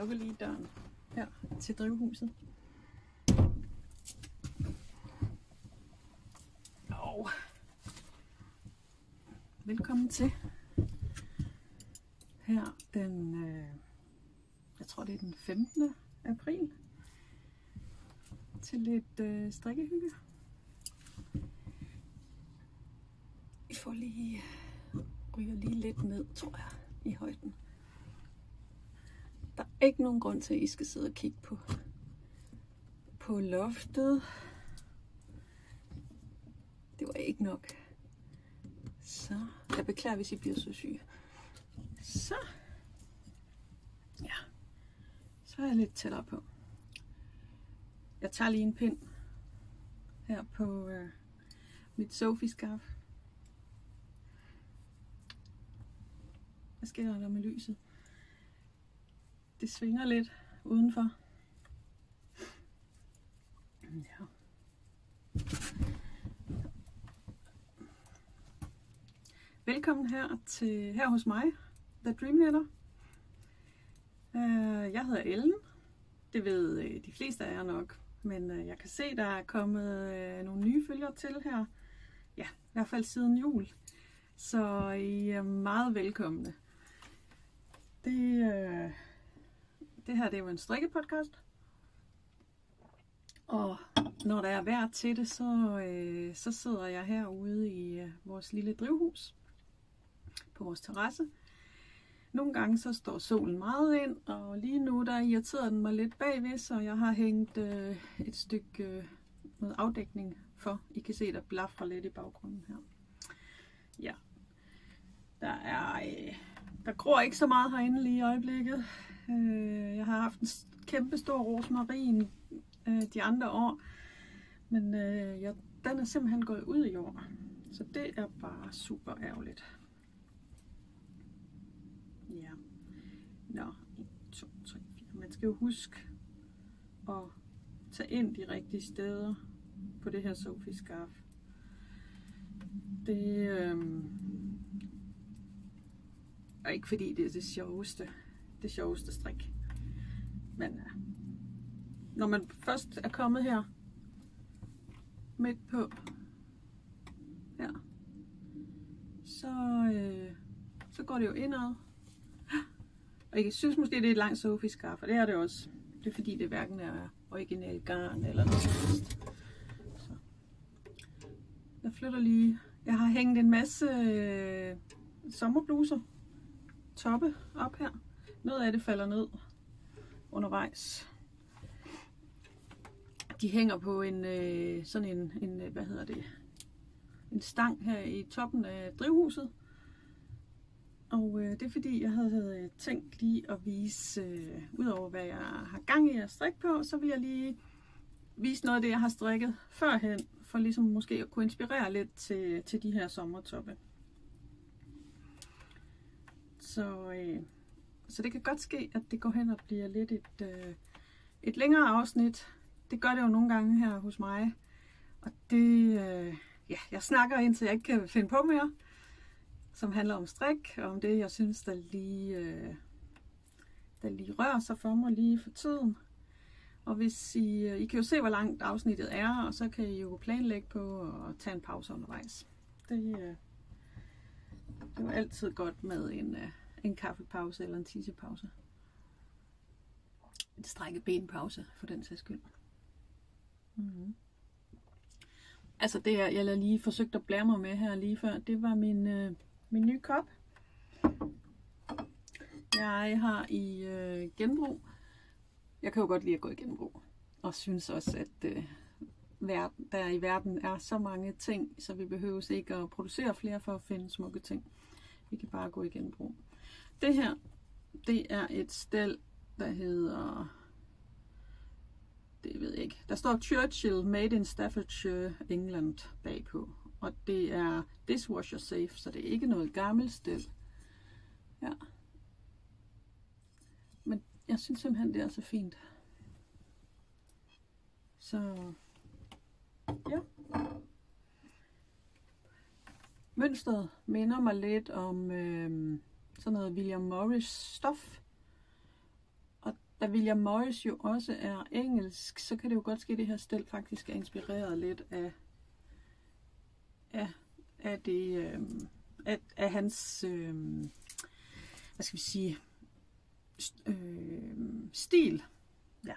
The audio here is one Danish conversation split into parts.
Lukker lige døren her til drivhuset. Og velkommen til. Her den, øh, jeg tror det er den 15. april, til lidt øh, strikkehygge. Vi får lige, ryger lige lidt ned, tror jeg, i højden. Der er ikke nogen grund til, at I skal sidde og kigge på, på loftet. Det var ikke nok. Så, jeg beklager, hvis I bliver så syge. Så, ja, så er jeg lidt tættere på. Jeg tager lige en pind her på øh, mit Sophie-skaf. Hvad sker der med lyset? Det svinger lidt udenfor. Ja. Velkommen her til her hos mig, The Dreamletter. Uh, jeg hedder Ellen. Det ved øh, de fleste af jer nok. Men øh, jeg kan se, der er kommet nogle nye følgere til her. Ja, i hvert fald siden jul. Så I er meget velkomne. Det, uh, det her det er jo en strikkepodcast. Og når der er vejr til det, så, øh, så sidder jeg herude i øh, vores lille drivhus på vores terrasse. Nogle gange så står solen meget ind, og lige nu der irriterer den mig lidt bagved, så jeg har hængt øh, et stykke øh, noget afdækning for. I kan se, der blaffer lidt i baggrunden her. Ja, der er øh, der gror ikke så meget herinde lige i øjeblikket. Øh, jeg har haft en kæmpe stor rosmarin øh, de andre år, men øh, jeg, den er simpelthen gået ud i år. Så det er bare super ærgerligt. Ja. Nå, 1, 2, 3, 4. Man skal jo huske at tage ind de rigtige steder på det her Sophie-skaf. Det øh, er ikke fordi det er det sjoveste, det sjoveste strik. Men øh, når man først er kommet her midt på her, så, øh, så går det jo indad. Og jeg synes måske, det er et langt Sophie-skaf, og det er det også. Det er fordi, det hverken er original garn eller noget. Så. Jeg flytter lige. Jeg har hængt en masse øh, sommerbluser, toppe op her. Noget af det falder ned undervejs. De hænger på en øh, sådan en, en, øh, hvad hedder det, en stang her i toppen af drivhuset. Og øh, det er fordi, jeg havde øh, tænkt lige at vise, øh, udover hvad jeg har gang i at strikke på, så vil jeg lige vise noget af det, jeg har strikket førhen, for ligesom måske at kunne inspirere lidt til, til de her sommertoppe. Så, øh, så det kan godt ske, at det går hen og bliver lidt et, øh, et længere afsnit. Det gør det jo nogle gange her hos mig. Og det, øh, ja, jeg snakker indtil jeg ikke kan finde på mere som handler om strik, og om det, jeg synes, der lige, øh, der lige rører sig for mig lige for tiden. Og hvis I, øh, I kan jo se, hvor langt afsnittet er, og så kan I jo planlægge på at tage en pause undervejs. Det, øh, det er jo altid godt med en, øh, en kaffepause eller en tissepause. En strækket benpause, for den sags skyld. Mm-hmm. Altså det, jeg, jeg lige forsøgt at blære mig med her lige før, det var min... Øh, min nye kop. Jeg har i øh, genbrug. Jeg kan jo godt lide at gå i genbrug. Og synes også, at øh, verden, der i verden er så mange ting, så vi behøver ikke at producere flere for at finde smukke ting. Vi kan bare gå i genbrug. Det her, det er et stel, der hedder... Det ved jeg ikke. Der står Churchill Made in Staffordshire, England bagpå. Og det er dishwasher safe, så det er ikke noget gammelt stel. Ja. Men jeg synes simpelthen, det er så fint. Så ja. Mønstret minder mig lidt om øh, sådan noget William Morris stof. Og da William Morris jo også er engelsk, så kan det jo godt ske, at det her stel faktisk er inspireret lidt af, af, af det, øh, af, af hans, øh, hvad skal vi sige, øh, stil. Ja.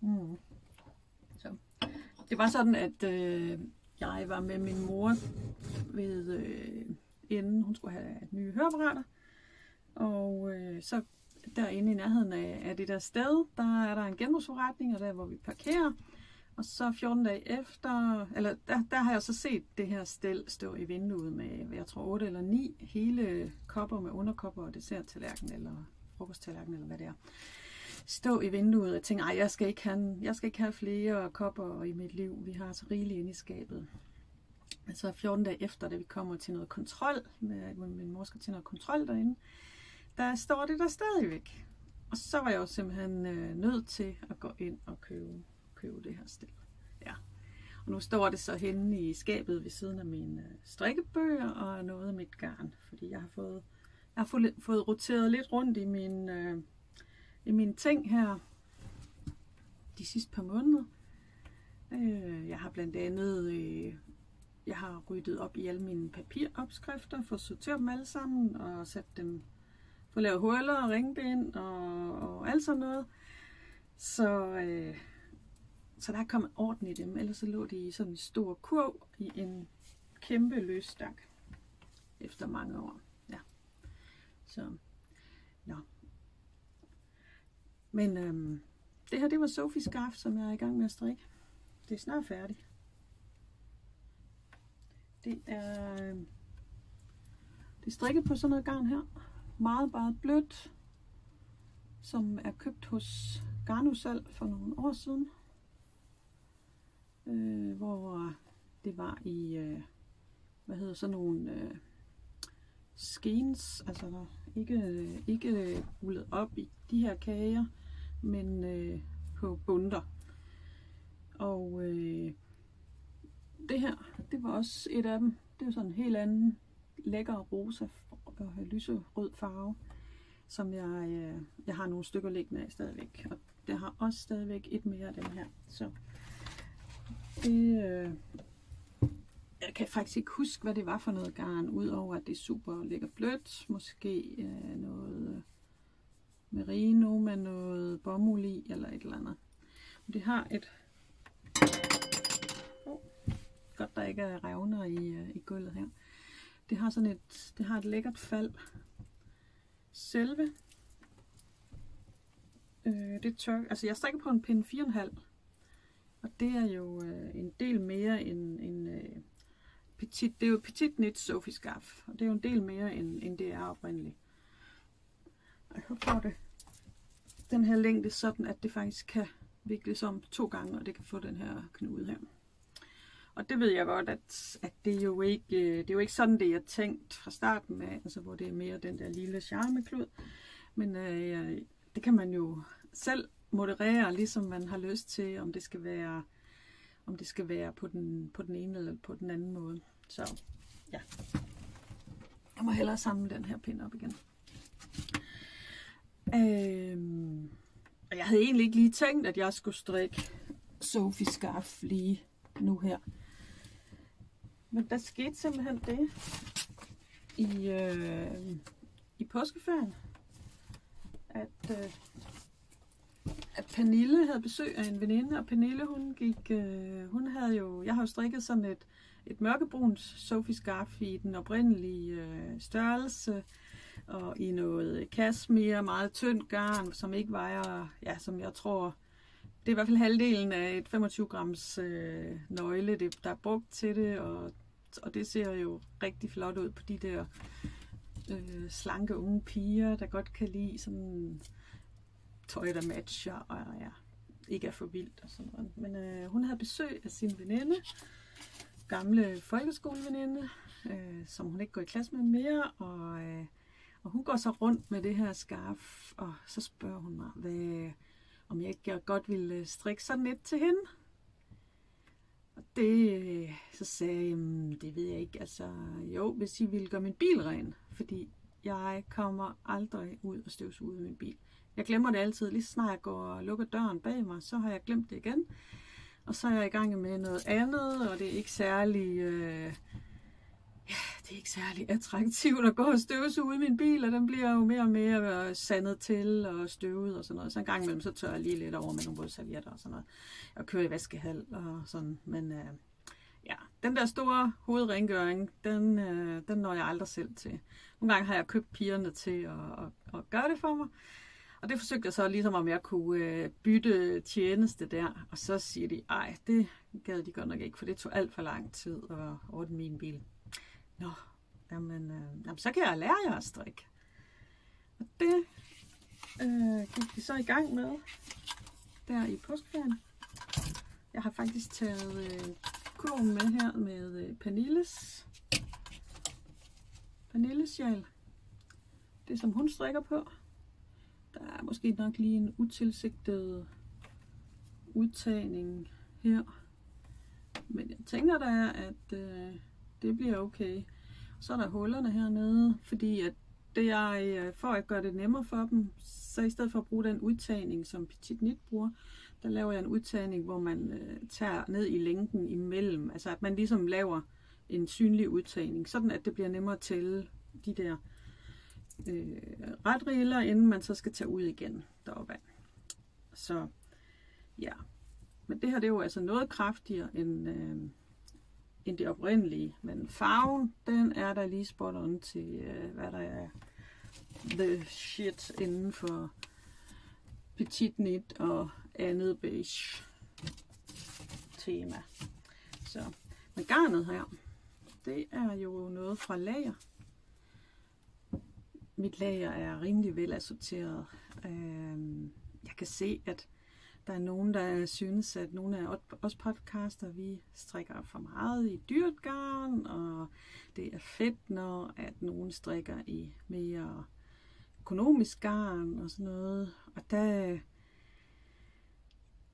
Mm. Så. Det var sådan, at øh, jeg var med min mor ved, øh, inden hun skulle have nye høreapparater. Og øh, så derinde i nærheden af, af det der sted, der er der en genbrugsforretning, og der hvor vi parkerer. Og så 14 dage efter, eller der, der har jeg så set det her stel stå i vinduet med, jeg tror 8 eller 9 hele kopper med underkopper og desserttallerken eller frokosttallerken eller hvad det er. Stå i vinduet og tænke, ej, jeg skal ikke have, jeg skal ikke have flere kopper i mit liv. Vi har så rigeligt inde i skabet så 14 dage efter, da vi kommer til noget kontrol, med, min mor skal til noget kontrol derinde, der står det der stadigvæk. Og så var jeg jo simpelthen øh, nødt til at gå ind og købe, købe det her sted. Ja. Og nu står det så henne i skabet ved siden af mine øh, strikkebøger og noget af mit garn, fordi jeg har fået, jeg har fået, fået roteret lidt rundt i min, øh, i mine ting her de sidste par måneder. Øh, jeg har blandt andet øh, jeg har ryddet op i alle mine papiropskrifter, fået sorteret dem alle sammen og sat dem få lavet huller og ringbind og, og alt sådan noget. Så, øh, så der er kommet orden i dem, ellers så lå de i sådan en stor kurv i en kæmpe løsstak efter mange år. Ja. Så, nå. Men øhm, det her, det var Sofies skarf, som jeg er i gang med at strikke. Det er snart færdigt. Det er, det er strikket på sådan noget garn her meget, meget blødt, som er købt hos Garnusal for nogle år siden. Øh, hvor det var i, øh, hvad hedder sådan nogle øh, skeins, altså ikke, ikke rullet op i de her kager, men øh, på bunder. Og øh, det her, det var også et af dem. Det er sådan en helt anden lækker rosa og lyserød farve, som jeg, øh, jeg har nogle stykker liggende af stadigvæk. Og det har også stadigvæk et mere af dem her. Så det, øh, jeg kan faktisk ikke huske, hvad det var for noget garn, udover at det er super lækker blødt. Måske øh, noget øh, merino med noget bomuld i, eller et eller andet. Det har et... Godt, der ikke er revner i, øh, i gulvet her. Det har sådan et, det har et lækkert fald. Selve øh, det tør, altså jeg strikker på en pinde 4,5 og det er jo øh, en del mere end, end øh, petit, det er jo petit knit Sophie scarf, og det er jo en del mere end, end det er oprindeligt. Og jeg får det den her længde sådan, at det faktisk kan vikles om to gange, og det kan få den her knude her. Og det ved jeg godt, at, at det, er jo ikke, øh, det er jo ikke sådan, det er tænkt fra starten af, altså hvor det er mere den der lille charmeklud. Men øh, det kan man jo selv moderere, ligesom man har lyst til, om det skal være, om det skal være på, den, på den ene eller på den anden måde. Så ja, jeg må hellere samle den her pind op igen. Øhm, og jeg havde egentlig ikke lige tænkt, at jeg skulle strikke Sophie Scarf lige nu her. Men der skete simpelthen det i, øh, i påskeferien, at, øh, at Pernille havde besøg af en veninde, og Pernille hun gik, øh, hun havde jo, jeg har jo strikket sådan et, et mørkebrunt Sophie scarf i den oprindelige øh, størrelse, og i noget kashmir, meget tyndt garn, som ikke vejer, ja, som jeg tror, det er i hvert fald halvdelen af et 25 grams øh, nøgle, det, der er brugt til det, og og det ser jo rigtig flot ud på de der øh, slanke unge piger, der godt kan lide sådan tøj, der matcher, og ja, ikke er for vildt og sådan noget. Men øh, hun havde besøg af sin veninde, gamle folkeskoleveninde, øh, som hun ikke går i klasse med mere, og, øh, og hun går så rundt med det her skarf, og så spørger hun mig, hvad, om jeg ikke godt ville øh, strikke sådan et til hende. Det, øh, så sagde jeg, det ved jeg ikke, altså jo, hvis I ville gøre min bil ren, fordi jeg kommer aldrig ud og støvsuge ud af min bil. jeg glemmer det altid. Lige snart jeg går og lukker døren bag mig, så har jeg glemt det igen. Og så er jeg i gang med noget andet, og det er ikke særlig... Øh, ja, det er ikke særlig attraktivt at gå og støvsuge i min bil, og den bliver jo mere og mere øh, sandet til og støvet og sådan noget. Så en gang imellem, så tør jeg lige lidt over med nogle vådservietter og sådan noget. Og kører i vaskehal og sådan. Men øh, ja, den der store hovedrengøring, den, øh, den når jeg aldrig selv til. Nogle gange har jeg købt pigerne til at, at, at gøre det for mig. Og det forsøgte jeg så ligesom, om jeg kunne øh, bytte tjeneste der. Og så siger de, ej, det gad de godt nok ikke, for det tog alt for lang tid at ordne min bil. Nå, jamen, øh, jamen så kan jeg lære jer at strikke. Og det øh, gik vi så i gang med der i påskeferien. Jeg har faktisk taget øh, kurven med her med øh, Pernilles sjal. Det som hun strikker på. Der er måske nok lige en utilsigtet udtagning her. Men jeg tænker da, at øh, det bliver okay. Så er der hullerne hernede, fordi at det jeg, øh, for at gøre det nemmere for dem, så i stedet for at bruge den udtagning, som Petit Nit bruger, der laver jeg en udtagning, hvor man øh, tager ned i længden imellem. Altså at man ligesom laver en synlig udtagning, sådan at det bliver nemmere at tælle de der øh, retriller, inden man så skal tage ud igen deroppe. Så ja, men det her det er jo altså noget kraftigere end, øh, end det oprindelige. Men farven, den er der lige spot on til, øh, hvad der er the shit inden for petit knit og andet beige tema. Så, men garnet her, det er jo noget fra lager. Mit lager er rimelig vel assorteret. Øhm, jeg kan se, at der er nogen, der synes, at nogle af os podcaster, vi strikker for meget i dyrt garn, og det er fedt, når at nogen strikker i mere økonomisk garn og sådan noget. Og der,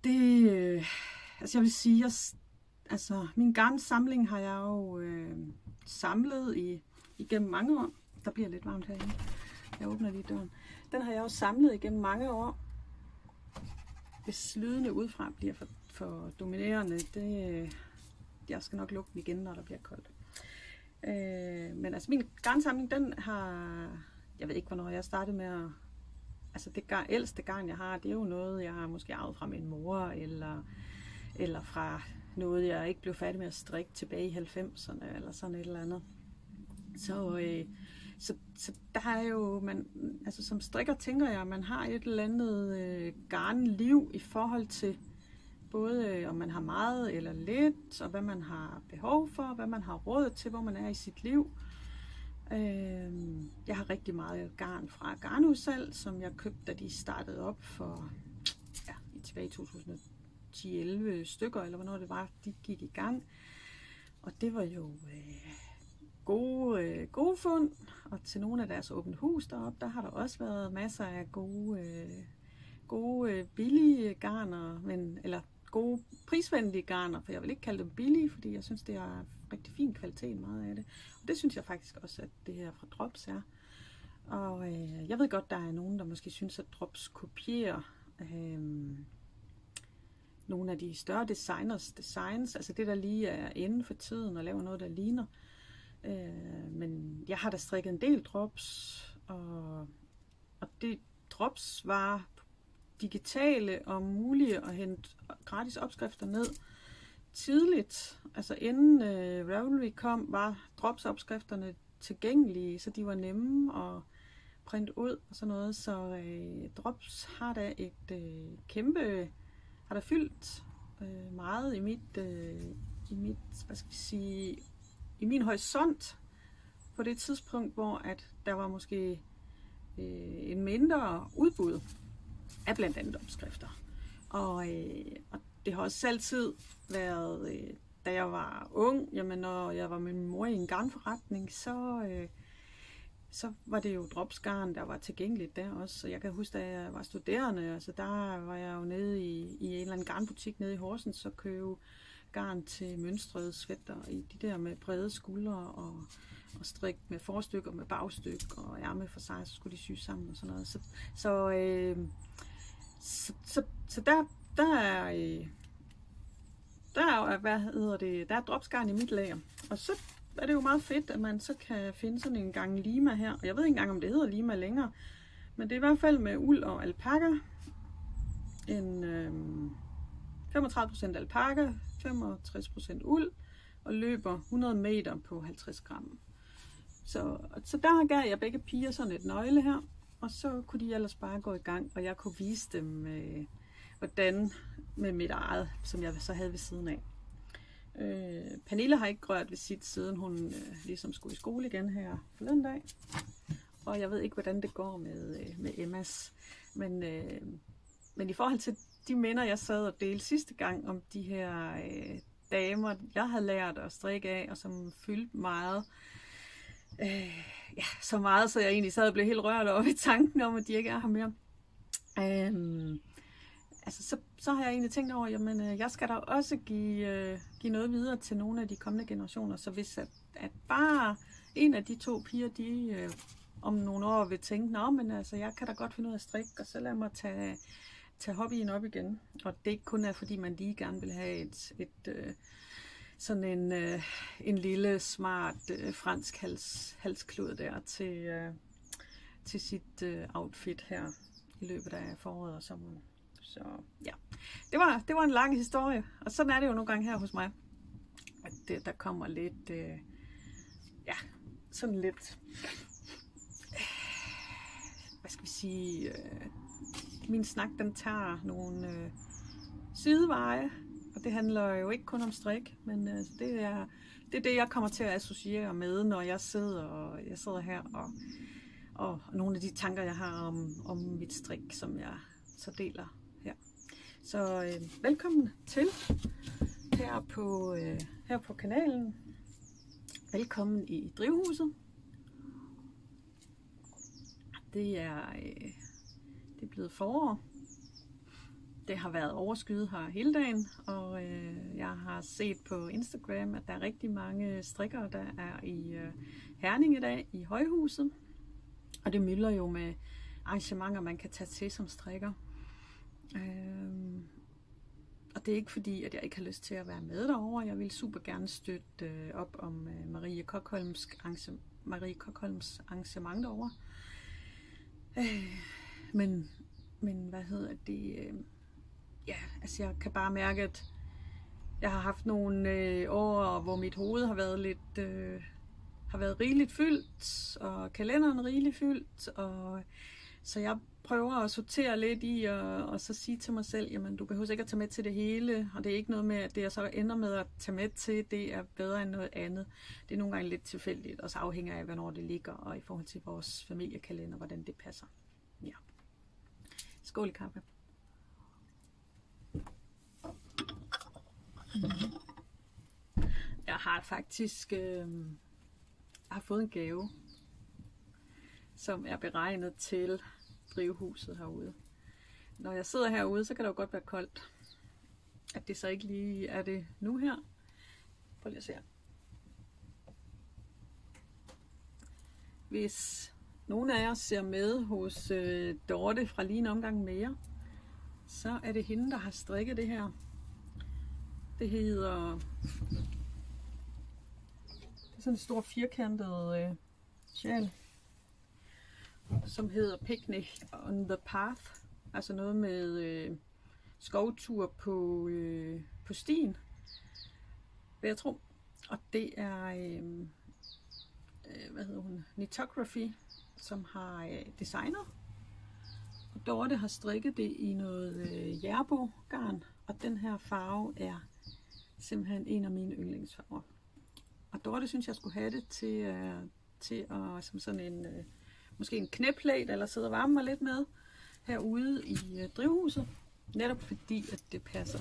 det, øh, altså jeg vil sige, jeg, altså min garnsamling har jeg jo øh, samlet i, igennem mange år. Der bliver lidt varmt herinde. Jeg åbner lige døren. Den har jeg jo samlet igennem mange år hvis lydene udefra bliver for, for dominerende, det, jeg skal nok lukke den igen, når der bliver koldt. Øh, men altså min garnsamling, den har, jeg ved ikke, hvornår jeg startede med at, altså det gar, ældste garn, jeg har, det er jo noget, jeg har måske arvet fra min mor, eller, eller fra noget, jeg ikke blev færdig med at strikke tilbage i 90'erne, eller sådan et eller andet. Så, øh, så, så der er jo, man, altså som strikker tænker jeg, at man har et eller andet øh, garnliv i forhold til både øh, om man har meget eller lidt, og hvad man har behov for, hvad man har råd til, hvor man er i sit liv. Øh, jeg har rigtig meget garn fra garnudsalg, som jeg købte, da de startede op for ja, tilbage i 2010-11 stykker, eller hvornår det var, de gik i gang. Og det var jo øh, gode, øh, gode fund, og til nogle af deres åbent hus deroppe, der har der også været masser af gode, øh, gode øh, billige garner, men, eller gode prisvenlige garner, for jeg vil ikke kalde dem billige, fordi jeg synes, det er rigtig fin kvalitet, meget af det. Og det synes jeg faktisk også, at det her fra Drops er. Og øh, jeg ved godt, der er nogen, der måske synes, at Drops kopierer øh, nogle af de større designers designs, altså det, der lige er inden for tiden og laver noget, der ligner. Øh, Øh, men jeg har da strikket en del drops, og, og det drops var digitale og mulige at hente gratis opskrifter ned tidligt. Altså inden øh, Ravelry kom, var drops-opskrifterne tilgængelige, så de var nemme at printe ud og sådan noget. Så øh, drops har da et øh, kæmpe, har da fyldt øh, meget i mit, øh, i mit, hvad skal vi sige, i min horisont på det tidspunkt, hvor at der var måske øh, en mindre udbud af blandt andet opskrifter. Og, øh, og det har også altid været, øh, da jeg var ung, jamen når jeg var med min mor i en garnforretning, så, øh, så var det jo dropsgarn, der var tilgængeligt der også. Så jeg kan huske, da jeg var studerende, altså der var jeg jo nede i, i en eller anden garnbutik nede i Horsens, så købe garn til mønstrede svætter i de der med brede skuldre og, og strik med forstyk og med bagstyk og ærme for sig, så skulle de syes sammen og sådan noget. Så, så, øh, så, så, så der, der er... Øh, der er, hvad hedder det, der er dropsgarn i mit lager. Og så er det jo meget fedt, at man så kan finde sådan en gang lima her. Jeg ved ikke engang, om det hedder lima længere. Men det er i hvert fald med uld og alpaka. En øh, 35% alpaka, 65% uld og løber 100 meter på 50 gram. Så, så der gav jeg begge piger sådan et nøgle her, og så kunne de ellers bare gå i gang, og jeg kunne vise dem, øh, hvordan med mit eget, som jeg så havde ved siden af. Øh, Pernille har ikke rørt ved sit, siden hun øh, ligesom skulle i skole igen her forleden dag. Og jeg ved ikke, hvordan det går med, øh, med Emmas. Men, øh, men i forhold til de minder, jeg sad og delte sidste gang om de her øh, damer, jeg havde lært at strikke af, og som fyldte meget, øh, ja, så meget, så jeg egentlig sad og blev helt rørt over i tanken om, at de ikke er her mere. Øh, altså, så, så har jeg egentlig tænkt over, jamen, øh, jeg skal da også give, øh, give noget videre til nogle af de kommende generationer. Så hvis at, at bare en af de to piger, de øh, om nogle år vil tænke, nå, men altså, jeg kan da godt finde ud af at strikke, og så lad mig tage, tage hobbyen op igen. Og det ikke kun er, fordi man lige gerne vil have et, et øh, sådan en, øh, en lille, smart øh, fransk hals, halsklud der til, øh, til sit øh, outfit her i løbet af foråret og sommeren. Så ja, det var, det var en lang historie, og sådan er det jo nogle gange her hos mig. At det, der kommer lidt, øh, ja, sådan lidt, øh, hvad skal vi sige, øh, min snak den tager nogle øh, sideveje, og det handler jo ikke kun om strik, men øh, det, er, det er det, jeg kommer til at associere med, når jeg sidder, og jeg sidder her og, og nogle af de tanker, jeg har om, om mit strik, som jeg så deler her. så øh, velkommen til her på, øh, her på kanalen. Velkommen i drivhuset. Det er, øh, det er blevet forår. Det har været overskyet her hele dagen, og øh, jeg har set på Instagram, at der er rigtig mange strikkere, der er i øh, Herning i dag, i Højhuset. Og det mylder jo med arrangementer, man kan tage til som strikker. Øh, og det er ikke fordi, at jeg ikke har lyst til at være med derovre. Jeg vil super gerne støtte øh, op om øh, Marie Kokholms, Marie Kokholms arrangement derovre. Øh, men, men hvad hedder det? Øh, ja, altså jeg kan bare mærke, at jeg har haft nogle øh, år, hvor mit hoved har været lidt... Øh, har været rigeligt fyldt, og kalenderen rigeligt fyldt, og så jeg prøver at sortere lidt i, og, og så sige til mig selv, jamen du behøver ikke at tage med til det hele, og det er ikke noget med, at det jeg så ender med at tage med til, det er bedre end noget andet. Det er nogle gange lidt tilfældigt, og så afhænger af, hvornår det ligger, og i forhold til vores familiekalender, hvordan det passer. Skål i kaffe. Jeg har faktisk øh, har fået en gave, som er beregnet til drivhuset herude. Når jeg sidder herude, så kan det jo godt være koldt. At det så ikke lige er det nu her. Prøv lige at se her. Hvis nogen af jer ser med hos øh, Dorte fra lige en omgang mere, så er det hende, der har strikket det her. Det hedder... Det er sådan en stor firkantet øh, sjal som hedder Picnic on the Path. Altså noget med øh, skovtur på, øh, på stien, vil jeg tro. Og det er, øh, øh hvad hedder hun, Nitography, som har øh, designet. Og Dorte har strikket det i noget øh, jærbo-garn, og den her farve er simpelthen en af mine yndlingsfarver. Og Dorte synes, jeg skulle have det til, øh, til at, som sådan en... Øh, måske en knæplæt, eller sidde og varme mig lidt med herude i øh, drivhuset. Netop fordi, at det passer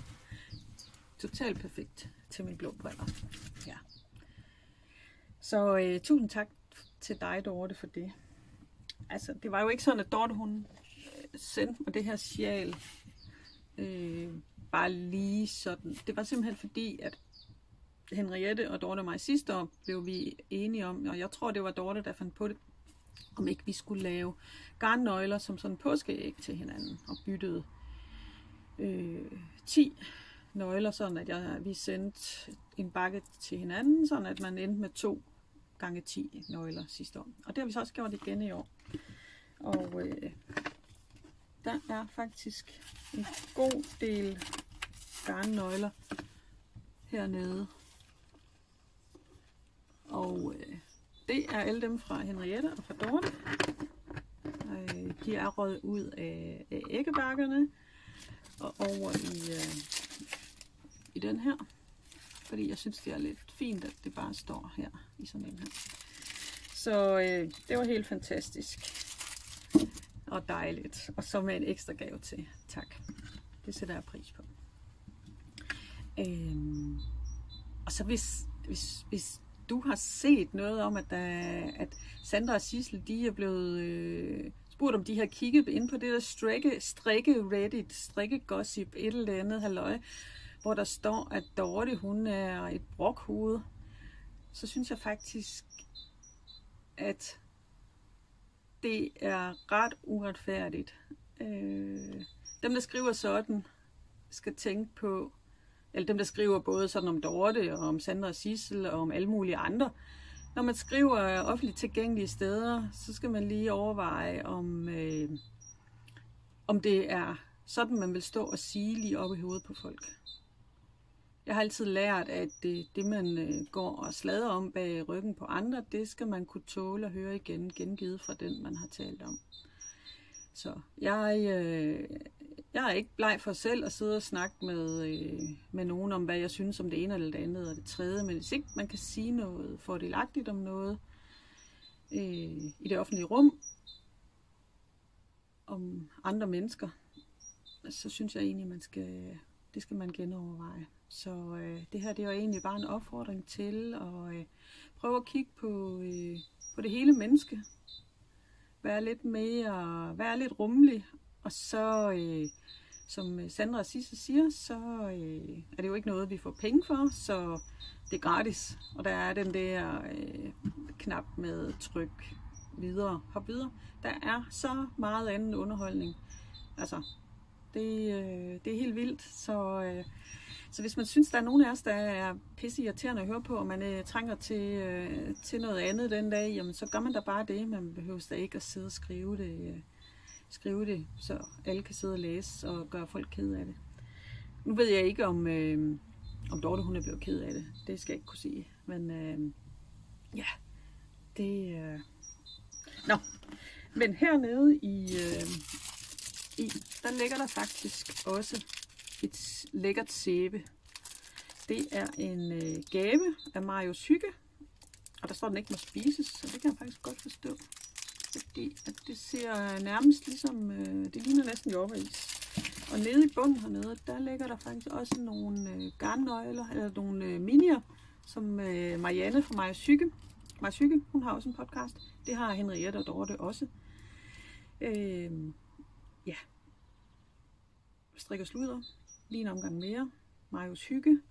totalt perfekt til mine blå briller. Ja. Så øh, tusind tak til dig, Dorte, for det. Altså, det var jo ikke sådan, at Dorte, hun øh, sendte mig det her sjal øh, bare lige sådan. Det var simpelthen fordi, at Henriette og Dorte og mig sidste år blev vi enige om, og jeg tror, det var Dorte, der fandt på det, om ikke vi skulle lave garnnøgler som sådan påskeæg til hinanden, og byttede øh, 10 nøgler, sådan at jeg, vi sendte en bakke til hinanden, sådan at man endte med to gange 10 nøgler sidste år. Og det har vi så også gjort igen i år. Og øh, der er faktisk en god del garnnøgler hernede. Og øh, det er alle dem fra Henriette og fra Dorte. Øh, de er røget ud af, af æggebakkerne og over i, øh, i den her. Fordi jeg synes, det er lidt fint, at det bare står her i sådan en her. Så øh, det var helt fantastisk. Og dejligt. Og så med en ekstra gave til. Tak. Det sætter jeg pris på. Øhm, og så hvis, hvis, hvis du har set noget om, at, der, at Sandra og Sissel, de er blevet øh, spurgt, om de har kigget ind på det der strikke, strikke Reddit, strikke gossip, et eller andet halløj, hvor der står, at Dorte, hun er et brokhoved, så synes jeg faktisk, at det er ret uretfærdigt. Øh, dem, der skriver sådan, skal tænke på, eller dem, der skriver både sådan om Dorte, og om Sandra og Sissel, og om alle mulige andre. Når man skriver offentligt tilgængelige steder, så skal man lige overveje, om, øh, om det er sådan, man vil stå og sige lige op i hovedet på folk. Jeg har altid lært, at det, det man øh, går og slader om bag ryggen på andre, det skal man kunne tåle at høre igen, gengivet fra den, man har talt om. Så jeg, øh, jeg er ikke bleg for selv at sidde og snakke med, øh, med nogen om, hvad jeg synes om det ene eller det andet og det tredje. Men hvis ikke man kan sige noget fordelagtigt om noget øh, i det offentlige rum, om andre mennesker, så synes jeg egentlig, man skal, det skal man genoverveje. Så øh, det her det var egentlig bare en opfordring til at øh, prøve at kigge på, øh, på det hele menneske. Være lidt mere, være lidt rummelig, og så, øh, som Sandra og Sisse siger, så øh, er det jo ikke noget, vi får penge for, så det er gratis. Og der er den der øh, knap med tryk videre, hop videre. Der er så meget anden underholdning. Altså, det, øh, det er helt vildt, så... Øh, så hvis man synes, der er nogen af os, der er pisse irriterende at høre på, og man øh, trænger til, øh, til noget andet den dag, jamen så gør man da bare det. Man behøver da ikke at sidde og skrive det, øh, skrive det, så alle kan sidde og læse og gøre folk ked af det. Nu ved jeg ikke, om, øh, om Dorte hun er blevet ked af det. Det skal jeg ikke kunne sige. Men øh, ja, det... Øh... Nå, men hernede i, øh, i, der ligger der faktisk også et lækkert sæbe. Det er en øh, gave af Marius Hygge, og der står, at den ikke må spises, så det kan jeg faktisk godt forstå. Fordi at det ser nærmest ligesom, øh, det ligner næsten jordbæris. Og nede i bunden hernede, der ligger der faktisk også nogle øh, garnnøgler, eller nogle øh, minier, som øh, Marianne fra Marius Hygge, Marius Hygge, hun har også en podcast. Det har Henriette og Dorte også. Øh, ja. Strikker sluder lige en omgang mere. Marius Hygge.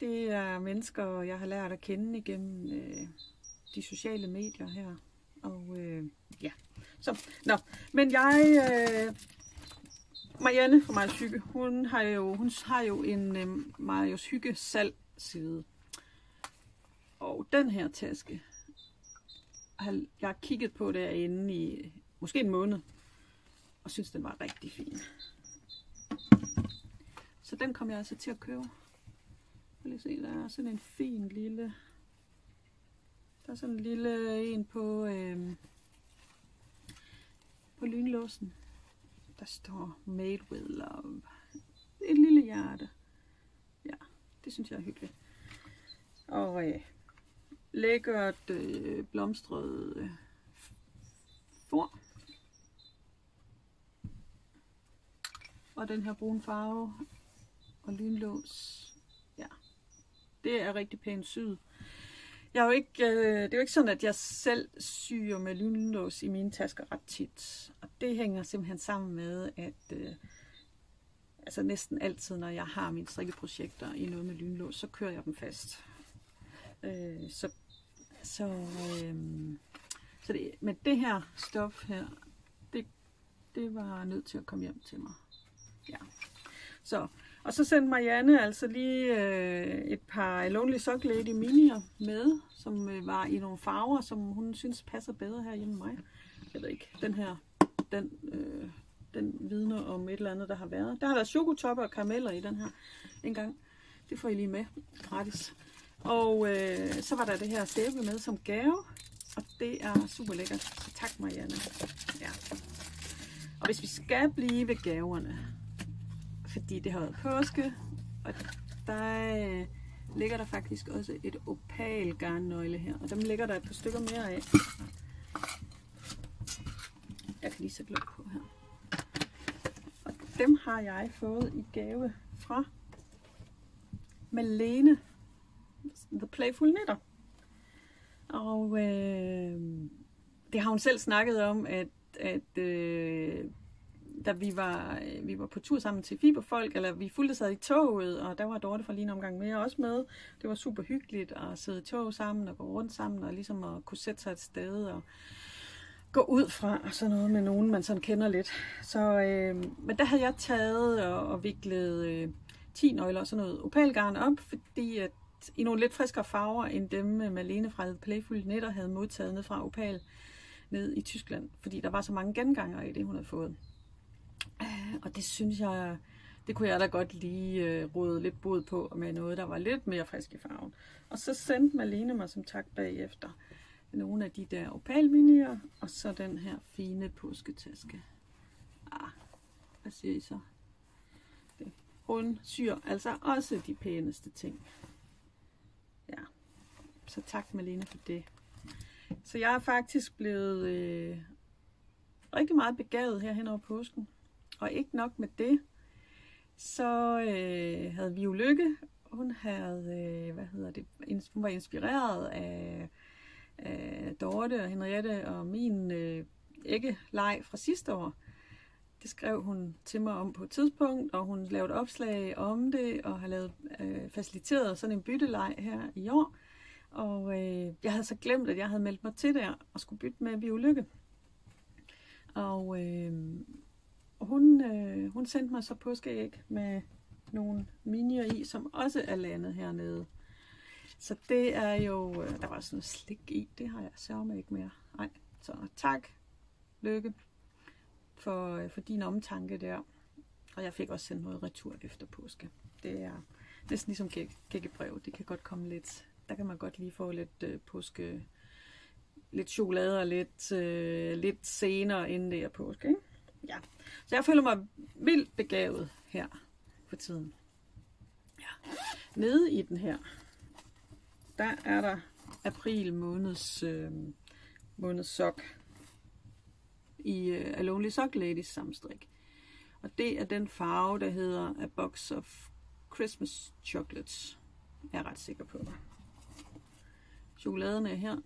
Det er mennesker, jeg har lært at kende igennem øh, de sociale medier her. Og øh, ja, så, nå. Men jeg, øh, Marianne fra Marius Hygge, hun har jo, hun har jo en øh, Marius Hygge salgside. Og den her taske, jeg har kigget på derinde i måske en måned, og synes, den var rigtig fin. Så den kom jeg altså til at købe. Prøv lige se, der er sådan en fin lille... Der er sådan en lille en på, øh, på lynlåsen. Der står Made with Love. Et lille hjerte. Ja, det synes jeg er hyggeligt. Og øh, lækkert øh, blomstret øh, for. Og den her brune farve og lynlås. Ja, det er rigtig pænt syet. Jeg er jo ikke, øh, det er jo ikke sådan, at jeg selv syr med lynlås i mine tasker ret tit. Og det hænger simpelthen sammen med, at, øh, altså næsten altid, når jeg har mine strikkeprojekter i noget med lynlås, så kører jeg dem fast. Øh, så så, øh, så det, med det her stof her, det, det var nødt til at komme hjem til mig. Ja. Så, og så sendte Marianne altså lige øh, et par Lonely Sock Lady minier med, som øh, var i nogle farver, som hun synes passer bedre her hjemme mig. Jeg ved ikke, den her, den, øh, den vidner om et eller andet, der har været. Der har været chokotopper og karameller i den her en gang. Det får I lige med gratis. Og øh, så var der det her sæbe med som gave, og det er super lækkert. Så tak Marianne. Ja. Og hvis vi skal blive ved gaverne, fordi det har været påske, og der øh, ligger der faktisk også et opal garnnøgle her, og dem ligger der et par stykker mere af. Jeg kan lige sætte låg på her. Og dem har jeg fået i gave fra Malene The Playful Knitter. Og øh, det har hun selv snakket om, at, at øh, da vi var, øh, vi var på tur sammen til Fiberfolk, eller vi fulgte sig i toget, og der var Dorte fra lige en omgang mere også med. Det var super hyggeligt at sidde i tog sammen og gå rundt sammen, og ligesom at kunne sætte sig et sted og gå ud fra og sådan noget med nogen, man sådan kender lidt. Så, øh, men der havde jeg taget og, og viklet øh, 10 nøgler og sådan noget opalgarn op, fordi at i nogle lidt friskere farver, end dem øh, Malene fra Playful Netter havde modtaget ned fra Opal ned i Tyskland, fordi der var så mange genganger i det, hun havde fået. Øh, og det synes jeg, det kunne jeg da godt lige uh, råde lidt bod på med noget, der var lidt mere frisk i farven. Og så sendte Malene mig som tak bagefter nogle af de der opalminier, og så den her fine påsketaske. Ah, hvad siger I så? Det. Hun syr altså også de pæneste ting. Ja, så tak Malene for det. Så jeg er faktisk blevet øh, rigtig meget begavet her hen over påsken. Og ikke nok med det, så øh, havde vi jo lykke. Hun havde, øh, hvad hedder det, hun var inspireret af, af Dorte og Henriette og min øh, æggeleg fra sidste år. Det skrev hun til mig om på et tidspunkt, og hun lavede opslag om det, og har lavet øh, faciliteret sådan en bytteleg her i år. Og øh, jeg havde så glemt, at jeg havde meldt mig til der og skulle bytte med Violykke. Og øh, hun, øh, hun sendte mig så påskeæg med nogle minier i, som også er landet hernede. Så det er jo, øh, der var sådan noget slik i, det har jeg sørme ikke mere. Nej, så tak, lykke for, øh, for din omtanke der. Og jeg fik også sendt noget retur efter påske. Det er næsten ligesom gækkebrev. Det kan godt komme lidt, der kan man godt lige få lidt øh, påske, lidt chokolade og lidt, øh, lidt senere inden det er påske. Ikke? Ja. Så jeg føler mig vildt begavet her for tiden. Ja. Nede i den her, der er der april måneds, øh, måneds sok i øh, A Lonely Sock Ladies samstrik. Og det er den farve, der hedder A Box of Christmas Chocolates. Jeg er ret sikker på. Chokoladen er her.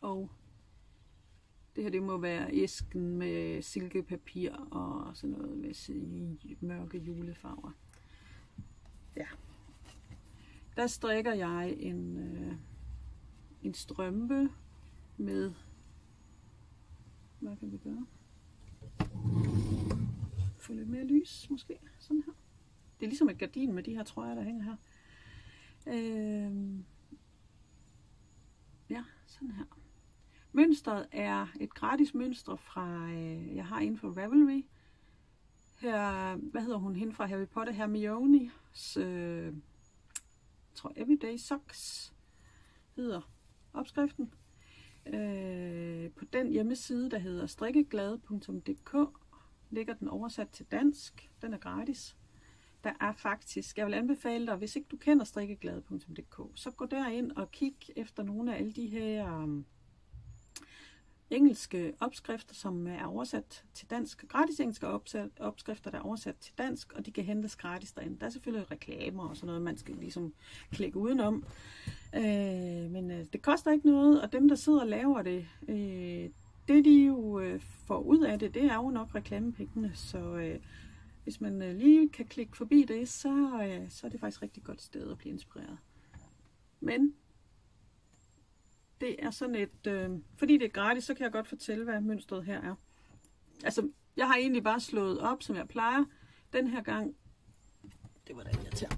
Og det her det må være æsken med silkepapir og sådan noget med mørke julefarver. Ja. Der strikker jeg en, øh, en strømpe med, hvad kan vi gøre? Få lidt mere lys måske, sådan her. Det er ligesom et gardin med de her trøjer, der hænger her. Øh, ja, sådan her. Mønstret er et gratis mønster fra, øh, jeg har inden for Ravelry. Her, hvad hedder hun, hende fra Harry Potter, Hermione's, øh, jeg tror Everyday Socks hedder opskriften. Øh, på den hjemmeside, der hedder strikkeglade.dk, ligger den oversat til dansk. Den er gratis. Der er faktisk, jeg vil anbefale dig, hvis ikke du kender strikkeglade.dk, så gå derind og kig efter nogle af alle de her Øh, engelske opskrifter, som er oversat til dansk. Gratis engelske opskrifter, der er oversat til dansk, og de kan hentes gratis derinde. Der er selvfølgelig reklamer og sådan noget, man skal ligesom klikke udenom. Øh, men øh, det koster ikke noget, og dem, der sidder og laver det, øh, det de jo øh, får ud af det, det er jo nok reklamepengene, så øh, hvis man øh, lige kan klikke forbi det, så, øh, så er det faktisk et rigtig godt sted at blive inspireret. Men det er sådan et, øh, fordi det er gratis, så kan jeg godt fortælle, hvad mønstret her er. Altså, jeg har egentlig bare slået op, som jeg plejer. Den her gang, det var da irriterende.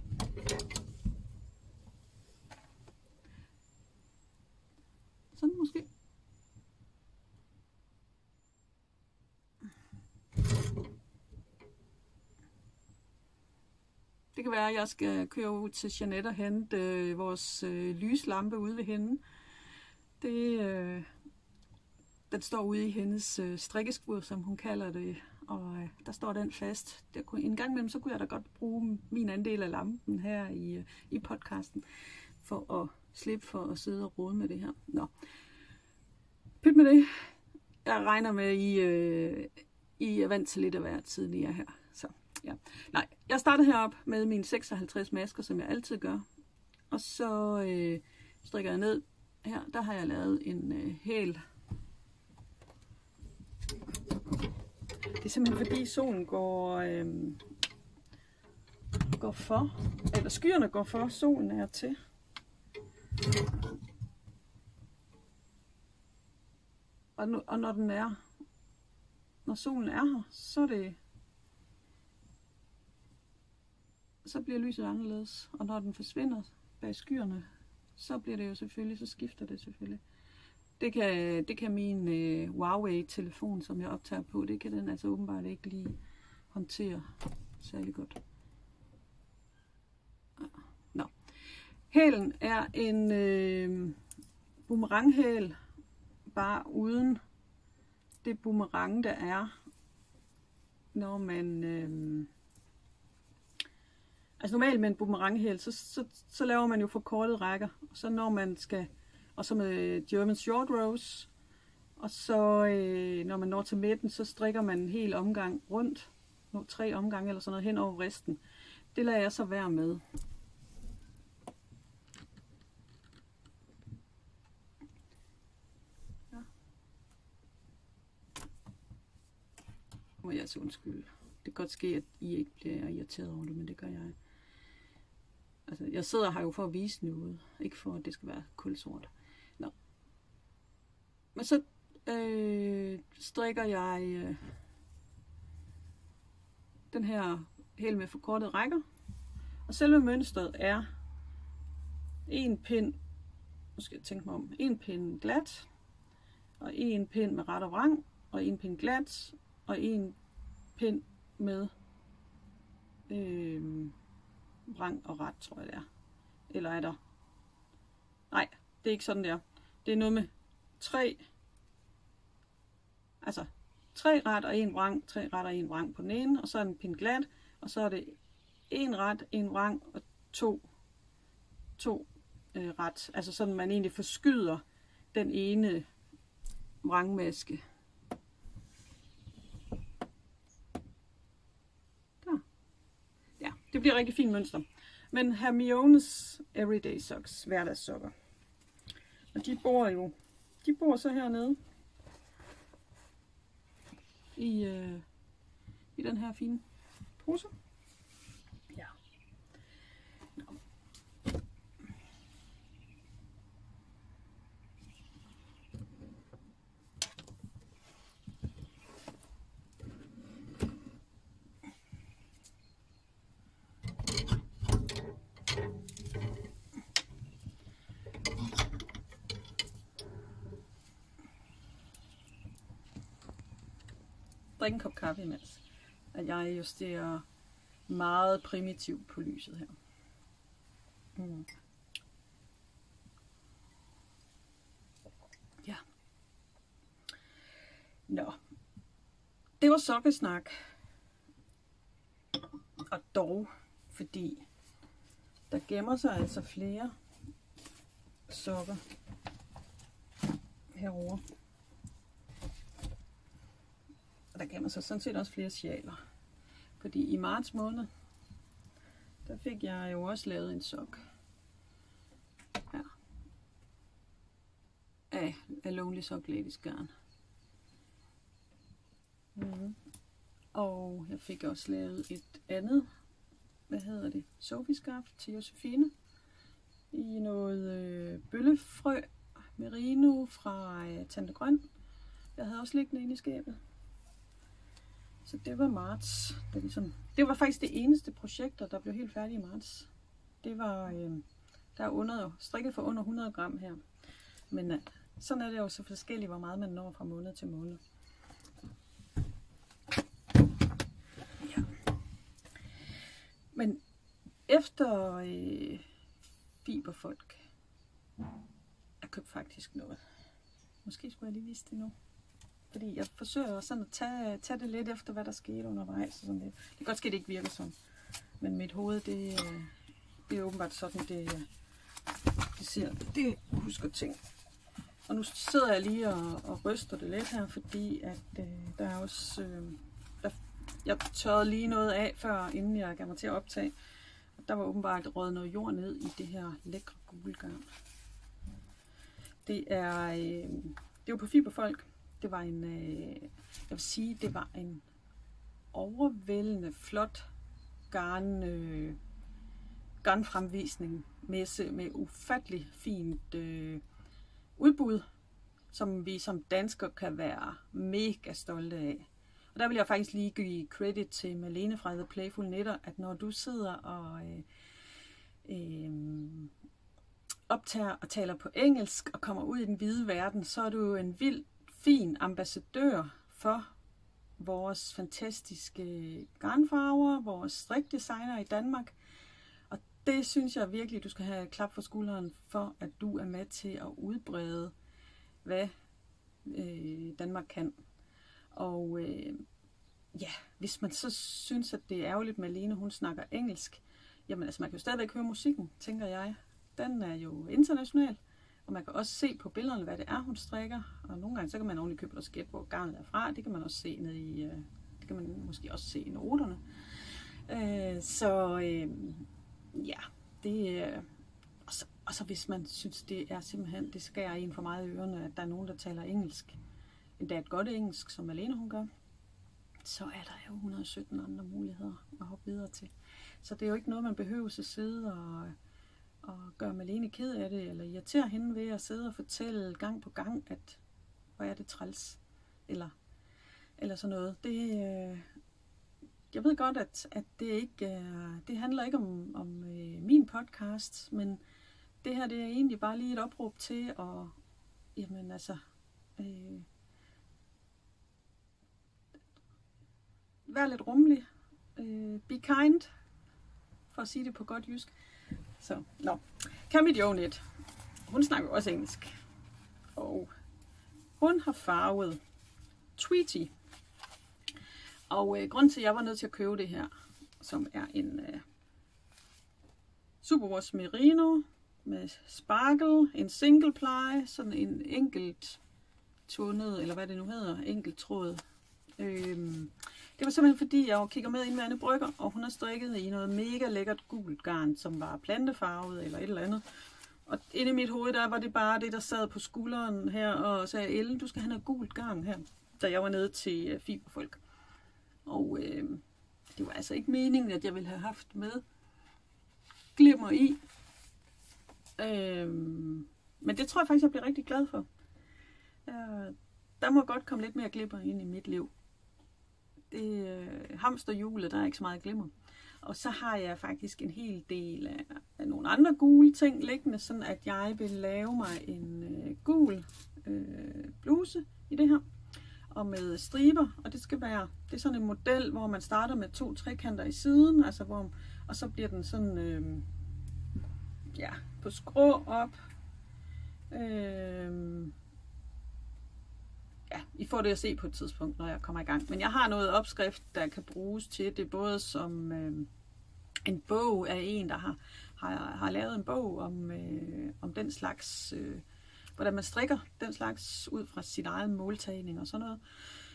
Sådan måske. Det kan være, at jeg skal køre ud til Jeanette og hente øh, vores øh, lyslampe ude ved hende. Det, øh, den står ude i hendes øh, strikkeskur, som hun kalder det, og øh, der står den fast. Der kunne, en gang imellem, så kunne jeg da godt bruge min andel af lampen her i, øh, i podcasten, for at slippe for at sidde og rode med det her. Nå. Pyt med det. Jeg regner med, at I, øh, I er vant til lidt at være tidligere her. Så, ja. Nej, jeg startede herop med mine 56 masker, som jeg altid gør. Og så øh, strikker jeg ned. Her, der har jeg lavet en øh, hæl. Det er simpelthen fordi solen går, øh, går for, eller skyerne går for, solen er til. Og, nu, og når den er, når solen er her, så er det, så bliver lyset anderledes. Og når den forsvinder bag skyerne, så bliver det jo selvfølgelig, så skifter det selvfølgelig. Det kan, det kan min øh, Huawei-telefon, som jeg optager på, det kan den altså åbenbart ikke lige håndtere særlig godt. Nå. Hælen er en øh, boomeranghæl, bare uden det boomerang, der er, når man... Øh, altså normalt med en boomeranghæl, så, så, så laver man jo forkortede rækker. Og så når man skal... Og så med German Short Rows. Og så øh, når man når til midten, så strikker man en hel omgang rundt. Nu, tre omgange eller sådan noget hen over resten. Det lader jeg så være med. må jeg altså undskylde. Det kan godt ske, at I ikke bliver irriteret over det, men det gør jeg. Altså, jeg sidder her jo for at vise noget, ikke for, at det skal være kulsort. Nå. Men så øh, strikker jeg øh, den her helt med forkortet rækker. Og selve mønstret er en pind, nu skal jeg tænke mig om, en pind glat, og en pind med ret og vrang, og en pind glat, og en pind med øh, vrang og ret, tror jeg det er. Eller er der? Nej, det er ikke sådan der. Det er noget med tre, altså tre ret og en vrang, tre ret og en vrang på den ene, og så er den pind glat, og så er det en ret, en vrang og to, to øh, ret. Altså sådan, man egentlig forskyder den ene vrangmaske Det bliver rigtig fint mønster. Men Hermiones Everyday Socks, hverdagssokker. Og de bor jo, de bor så hernede i, øh, i den her fine pose. Drikke en kop kaffe imens. At jeg justerer meget primitivt på lyset her. Mm. Ja. Nå. Det var sokkesnak. Og dog, fordi der gemmer sig altså flere sokker herover. Og der kan man så sådan set også flere sjaler. Fordi i marts måned, der fik jeg jo også lavet en sok. Ja. Af, af Lonely Sock Ladies Garn. Mm. Og jeg fik også lavet et andet, hvad hedder det, sofiskaft til Josefine. I noget øh, bøllefrø merino fra øh, Tante Grøn. Jeg havde også liggende inde i skabet. Så det var marts. Det, ligesom, det var faktisk det eneste projekt, der blev helt færdigt i marts. Det var, øh, der er under, strikket for under 100 gram her. Men øh, sådan er det jo så forskelligt, hvor meget man når fra måned til måned. Ja. Men efter øh, fiberfolk, jeg købte faktisk noget. Måske skulle jeg lige vise det nu. Fordi jeg forsøger sådan at tage, tage det lidt efter, hvad der skete undervejs. Og sådan lidt. det kan godt ske, det ikke virker sådan. Men mit hoved, det, øh, det er åbenbart sådan, det, øh, det ser. Det husker ting. Og nu sidder jeg lige og, og ryster det lidt her, fordi at øh, der er også... Øh, der, jeg tørrede lige noget af, før inden jeg gav mig til at optage. Der var åbenbart røget noget jord ned i det her lækre gule garn. Det er, øh, det er jo på Fiberfolk. Det var en, øh, jeg vil sige, det var en overvældende flot garn, øh, garnfremvisning messe med ufattelig fint øh, udbud, som vi som danskere kan være mega stolte af. Og der vil jeg faktisk lige give credit til Malene fra The Playful Netter, at når du sidder og øh, øh, optager og taler på engelsk og kommer ud i den hvide verden, så er du en vild, fin ambassadør for vores fantastiske garnfarver, vores strikdesigner i Danmark. Og det synes jeg virkelig, du skal have klap for skulderen for, at du er med til at udbrede, hvad øh, Danmark kan. Og øh, ja, hvis man så synes, at det er ærgerligt, at Malene hun snakker engelsk, jamen altså man kan jo stadigvæk høre musikken, tænker jeg. Den er jo international, og man kan også se på billederne, hvad det er, hun strikker. Og nogle gange, så kan man ordentligt købe også gætte, hvor garnet er fra. Det kan man også se ned i, øh, det kan man måske også se i noterne. Øh, så øh, ja, det. Øh, og så, og så hvis man synes, det er simpelthen, det skærer en for meget i ørerne, at der er nogen, der taler engelsk, endda et godt engelsk, som Malene hun gør, så er der jo 117 andre muligheder at hoppe videre til. Så det er jo ikke noget, man behøver at sidde og og gøre Malene ked af det, eller irritere hende ved at sidde og fortælle gang på gang, at hvor er det træls, eller, eller sådan noget. Det, øh, jeg ved godt, at, at det ikke øh, det handler ikke om, om øh, min podcast, men det her det er egentlig bare lige et opråb til at, jamen altså, øh, være lidt rummelig, øh, be kind, for at sige det på godt jysk. Så, nå. Camille Jonet, hun snakker også engelsk. Og hun har farvet Tweety. Og øh, grund til, at jeg var nødt til at købe det her, som er en øh, Superwash Merino med sparkle, en single ply, sådan en enkelt tundet, eller hvad det nu hedder, enkelt tråd. Øhm, det var simpelthen fordi, jeg kigger med ind med Anne Brygger, og hun har strikket i noget mega lækkert gult garn, som var plantefarvet eller et eller andet. Og inde i mit hoved, der var det bare det, der sad på skulderen her og sagde, Ellen, du skal have noget gult garn her, da jeg var nede til øh, Fiberfolk. Og øh, det var altså ikke meningen, at jeg ville have haft med glimmer i. Øh, men det tror jeg faktisk, jeg bliver rigtig glad for. Øh, der må godt komme lidt mere glipper ind i mit liv det øh, hamsterhjulet, der er ikke så meget glimmer. Og så har jeg faktisk en hel del af, af nogle andre gule ting liggende, sådan at jeg vil lave mig en øh, gul øh, bluse i det her. Og med striber, og det skal være, det er sådan en model, hvor man starter med to trekanter i siden, altså hvor, og så bliver den sådan, øh, ja, på skrå op. Øh, ja, I får det at se på et tidspunkt, når jeg kommer i gang. Men jeg har noget opskrift, der kan bruges til det, både som øh, en bog af en, der har, har, har lavet en bog om, øh, om den slags, øh, hvordan man strikker den slags ud fra sin egen måltagning og sådan noget. Øh,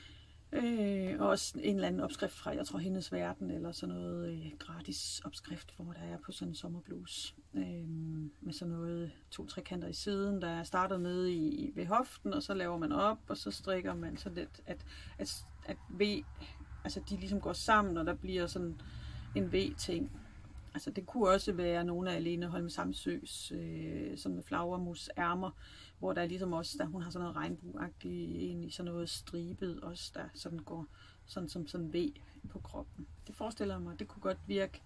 Øh, og også en eller anden opskrift fra, jeg tror, Hendes Verden, eller sådan noget øh, gratis opskrift, hvor der er på sådan en sommerblus. Øh, med sådan noget to trekanter i siden, der starter nede i, ved hoften, og så laver man op, og så strikker man så lidt, at, at, at V, altså de ligesom går sammen, og der bliver sådan en V-ting. Altså det kunne også være nogle af Alene Holm Samsøs, øh, sådan med flagermus ærmer, hvor der er ligesom også, der hun har sådan noget regnbueagtigt, egentlig sådan noget stribet også, der sådan går sådan som sådan V på kroppen. Det forestiller mig, det kunne godt virke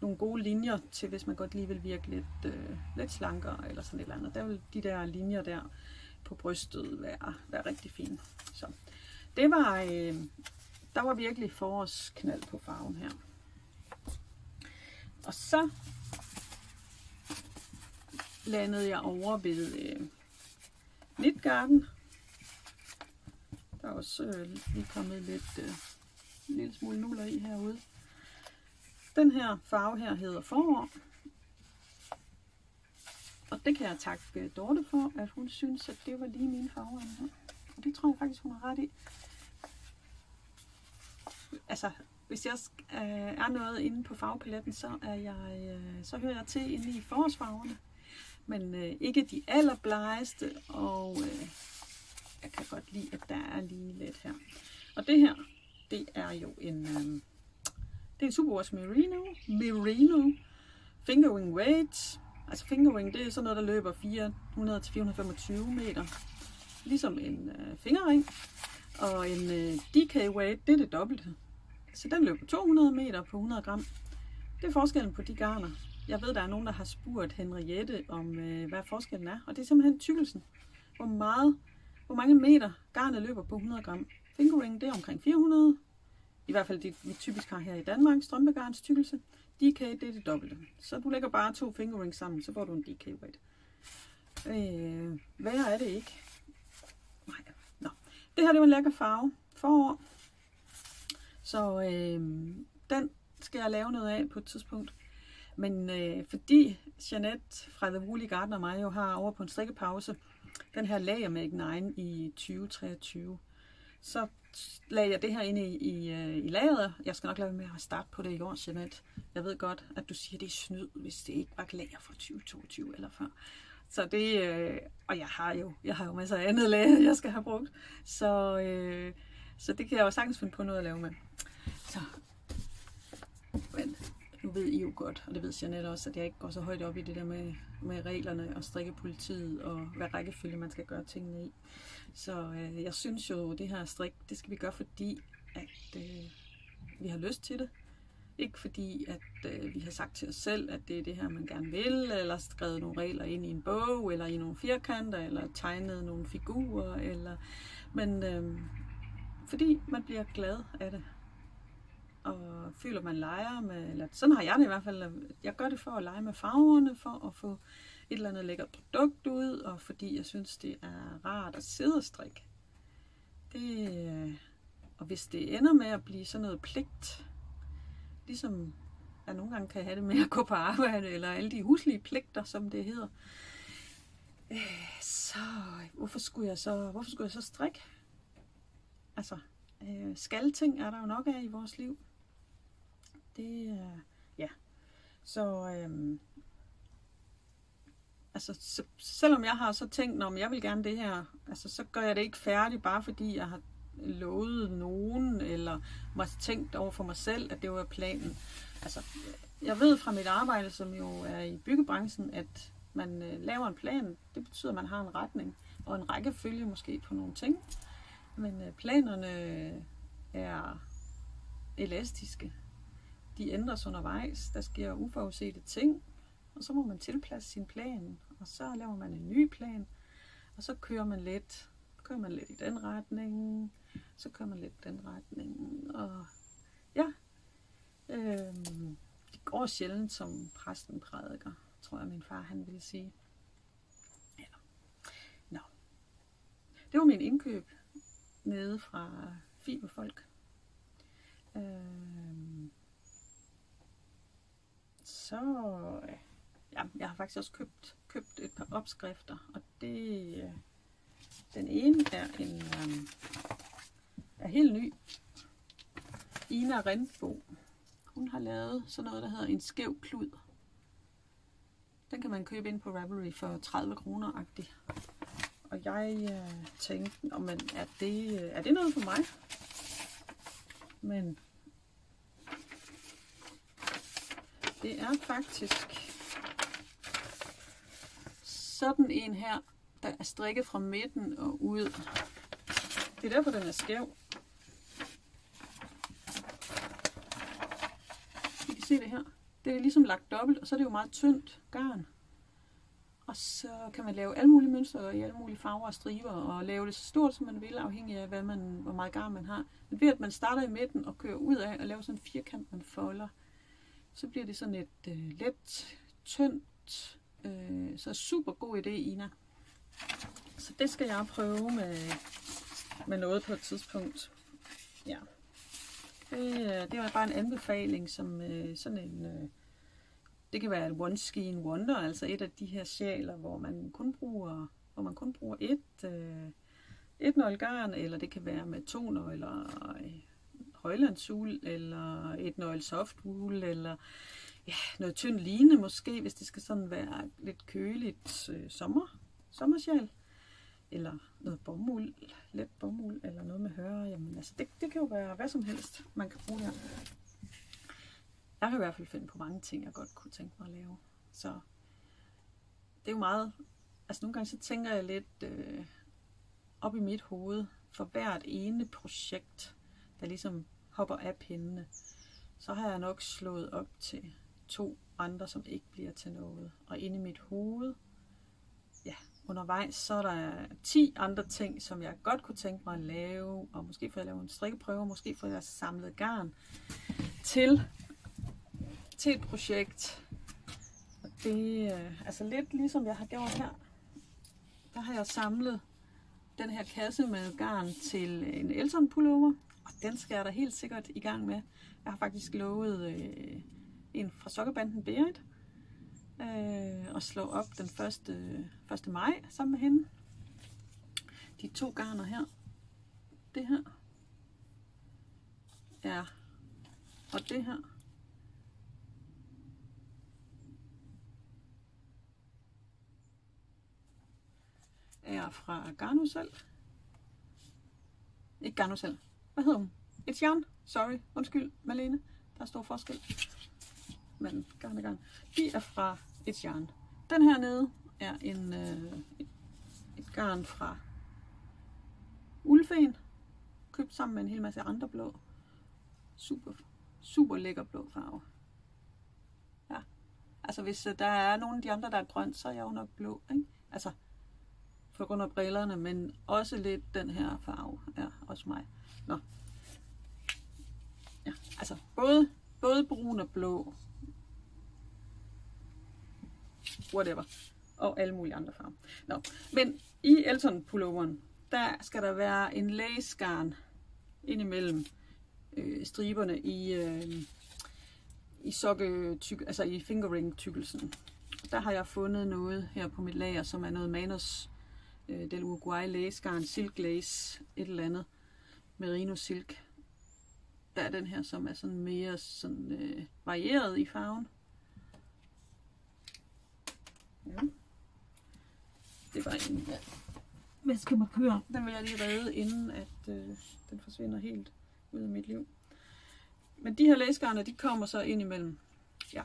nogle gode linjer til, hvis man godt lige vil virke lidt, øh, lidt slankere eller sådan et eller andet. Der vil de der linjer der på brystet være, være rigtig fine. Så det var, øh, der var virkelig forårsknald på farven her. Og så landede jeg over ved øh, Nitgarden. Der er også øh, lige kommet lidt øh, en lille smule nuller i herude. Den her farve her hedder forår. Og det kan jeg takke øh, Dorte for, at hun synes, at det var lige mine farver. Og det tror jeg faktisk, hun har ret i. Altså, hvis jeg øh, er noget inde på farvepaletten, så, er jeg, øh, så hører jeg til inde i forårsfarverne. Men øh, ikke de allerblegeste, og øh, jeg kan godt lide, at der er lige lidt her. Og det her, det er jo en, øh, det er en Superwash Merino, Merino Fingering Weight. Altså fingering, det er sådan noget, der løber 400-425 meter. Ligesom en øh, fingerring. Og en øh, DK weight, det er det dobbelte. Så den løber 200 meter på 100 gram. Det er forskellen på de garner. Jeg ved, der er nogen, der har spurgt Henriette om, øh, hvad forskellen er. Og det er simpelthen tykkelsen. Hvor, meget, hvor mange meter garnet løber på 100 gram. Fingering, det er omkring 400. I hvert fald det, vi typisk har her i Danmark. Strømpegarns tykkelse. DK, det er det dobbelte. Så du lægger bare to fingering sammen, så får du en DK weight. Øh, værre er det ikke. Nej. Nå. Det her, det var en lækker farve. Forår. Så øh, den skal jeg lave noget af på et tidspunkt. Men øh, fordi Jeanette fra The Woolly Garden og mig jo har over på en strikkepause den her lager med Ignite i 2023, så lagde jeg det her ind i, i, øh, i lageret. Jeg skal nok lade med at starte på det i år, Jeanette. Jeg ved godt, at du siger, at det er snyd, hvis det ikke var lager fra 2022 eller før. Så det, øh, og jeg har jo, jeg har jo masser af andet lager, jeg skal have brugt. Så, øh, så det kan jeg jo sagtens finde på noget at lave med. Så, vent nu ved I jo godt, og det ved Jeanette også, at jeg ikke går så højt op i det der med, med reglerne og strikkepolitiet og hvad rækkefølge man skal gøre tingene i. Så øh, jeg synes jo, det her strik, det skal vi gøre, fordi at øh, vi har lyst til det. Ikke fordi, at øh, vi har sagt til os selv, at det er det her, man gerne vil, eller skrevet nogle regler ind i en bog, eller i nogle firkanter, eller tegnet nogle figurer, eller... Men øh, fordi man bliver glad af det og føler, man leger med, eller sådan har jeg det i hvert fald, jeg gør det for at lege med farverne, for at få et eller andet lækkert produkt ud, og fordi jeg synes, det er rart at sidde og strikke. Det, øh, og hvis det ender med at blive sådan noget pligt, ligesom jeg nogle gange kan have det med at gå på arbejde, eller alle de huslige pligter, som det hedder, øh, så hvorfor skulle jeg så, hvorfor skulle jeg så strikke? Altså, øh, skal ting er der jo nok af i vores liv. Det er, ja. Så, øhm, altså, så, selvom jeg har så tænkt, om jeg vil gerne det her, altså, så gør jeg det ikke færdigt, bare fordi jeg har lovet nogen, eller mig tænkt over for mig selv, at det var planen. Altså, jeg ved fra mit arbejde, som jo er i byggebranchen, at man øh, laver en plan. Det betyder, at man har en retning og en rækkefølge måske på nogle ting. Men øh, planerne er elastiske de ændres undervejs. Der sker uforudsete ting, og så må man tilpasse sin plan, og så laver man en ny plan, og så kører man lidt, kører man lidt i den retning, så kører man lidt i den retning, og ja, øhm, det går sjældent som præsten prædiker, tror jeg min far han ville sige. Ja. Nå. Det var min indkøb nede fra Fiberfolk. Øhm, så ja, jeg har faktisk også købt, købt et par opskrifter, og det, den ene er en um, er helt ny. Ina Rindbo. Hun har lavet sådan noget, der hedder en skæv klud. Den kan man købe ind på Ravelry for 30 kroner agtigt. Og jeg uh, tænkte, om men er, det, er det noget for mig? Men det er faktisk sådan en her, der er strikket fra midten og ud. Det er derfor, den er skæv. I kan se det her. Det er ligesom lagt dobbelt, og så er det jo meget tyndt garn. Og så kan man lave alle mulige mønstre i alle mulige farver og striber, og lave det så stort, som man vil, afhængig af, hvad man, hvor meget garn man har. Men ved at man starter i midten og kører ud af og laver sådan en firkant, man folder, så bliver det sådan et øh, let, tyndt, øh, så super god idé, Ina. Så det skal jeg prøve med, med noget på et tidspunkt. Ja. Det, øh, det var bare en anbefaling, som øh, sådan en... Øh, det kan være et one skin wonder, altså et af de her sjaler, hvor man kun bruger, hvor man kun bruger et, øh, et nøglegarn, eller det kan være med to nøgler øh, højlandsul, eller et nøgle softwool, eller ja, noget tynd line måske, hvis det skal sådan være lidt køligt øh, sommer, sommersjæl. Eller noget bomuld, let bomuld, eller noget med høre. Jamen, altså, det, det kan jo være hvad som helst, man kan bruge der. Jeg kan i hvert fald finde på mange ting, jeg godt kunne tænke mig at lave. Så det er jo meget... Altså nogle gange så tænker jeg lidt øh, op i mit hoved for hvert ene projekt, der ligesom hopper af pindene. Så har jeg nok slået op til to andre, som ikke bliver til noget. Og inde i mit hoved, ja, undervejs, så er der 10 andre ting, som jeg godt kunne tænke mig at lave. Og måske får jeg lavet en strikkeprøve, måske får jeg samlet garn til til et projekt. Og det er øh, altså lidt ligesom jeg har gjort her. Der har jeg samlet den her kasse med garn til en Elton pullover. Og den skal jeg da helt sikkert i gang med. Jeg har faktisk lovet øh, en fra sokkerbanden Berit øh, at slå op den 1. 1. maj sammen med hende. De to garner her. Det her er og det her er fra Garnusel. Ikke Garnusel. Hvad hedder hun? Et jern. Sorry. Undskyld, Malene. Der er stor forskel. Men gang gang. De er fra et jern. Den her nede er en, øh, et, garn fra Ulfen. Købt sammen med en hel masse andre blå. Super, super lækker blå farve. Ja. Altså hvis øh, der er nogle af de andre, der er grønt, så er jeg jo nok blå. Ikke? Altså på grund af brillerne, men også lidt den her farve er også mig. Nå. Ja, altså både, både brun og blå. Whatever. Og alle mulige andre farver. Nå. Men i Elton pulloveren, der skal der være en læsgarn indimellem øh, striberne i, øh, i sokke altså i fingering tykkelsen. Der har jeg fundet noget her på mit lager, som er noget Manos øh, Del Uruguay læsgarn, silk lace, et eller andet, merino silk. Der er den her, som er sådan mere sådan, øh, varieret i farven. Ja. Det var en ja. væskemarkør. Den vil jeg lige redde, inden at øh, den forsvinder helt ud af mit liv. Men de her læsgarner, de kommer så ind imellem. Ja.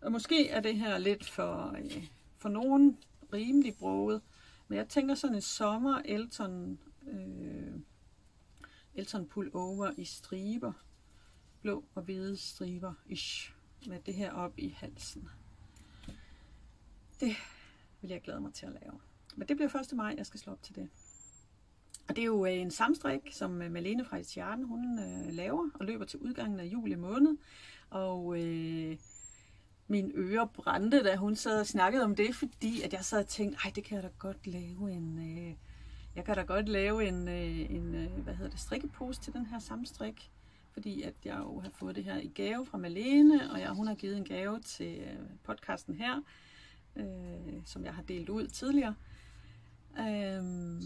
Og måske er det her lidt for, øh, for nogen rimelig broget. Men jeg tænker sådan en sommer Elton, øh, Elton pullover i striber. Blå og hvide striber. Ish, med det her op i halsen. Det vil jeg glæde mig til at lave. Men det bliver 1. maj, jeg skal slå op til det. Og det er jo øh, en samstrik, som øh, Malene fra Etiarden, hun øh, laver og løber til udgangen af juli måned. Og øh, min ører brændte, da hun sad og snakkede om det, fordi at jeg sad og tænkte, ej, det kan jeg da godt lave en, øh, jeg kan da godt lave en, øh, en øh, hvad hedder det, strikkepose til den her samstrik, fordi at jeg jo har fået det her i gave fra Malene, og jeg, hun har givet en gave til øh, podcasten her, øh, som jeg har delt ud tidligere. Øh,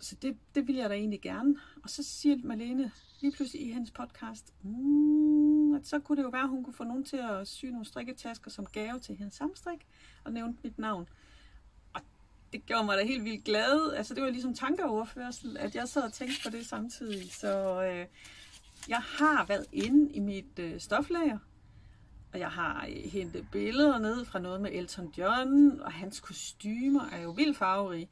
så det, det vil jeg da egentlig gerne. Og så siger Malene lige pludselig i hendes podcast, mm, at så kunne det jo være, at hun kunne få nogen til at sy nogle strikketasker som gave til hendes samstrik, og nævne mit navn. Det gjorde mig da helt vildt glad. Altså det var ligesom tankeoverførsel, at jeg sad og tænkte på det samtidig. Så øh, jeg har været inde i mit øh, stoflager, og jeg har øh, hentet billeder ned fra noget med Elton John, og hans kostymer er jo vildt farverige.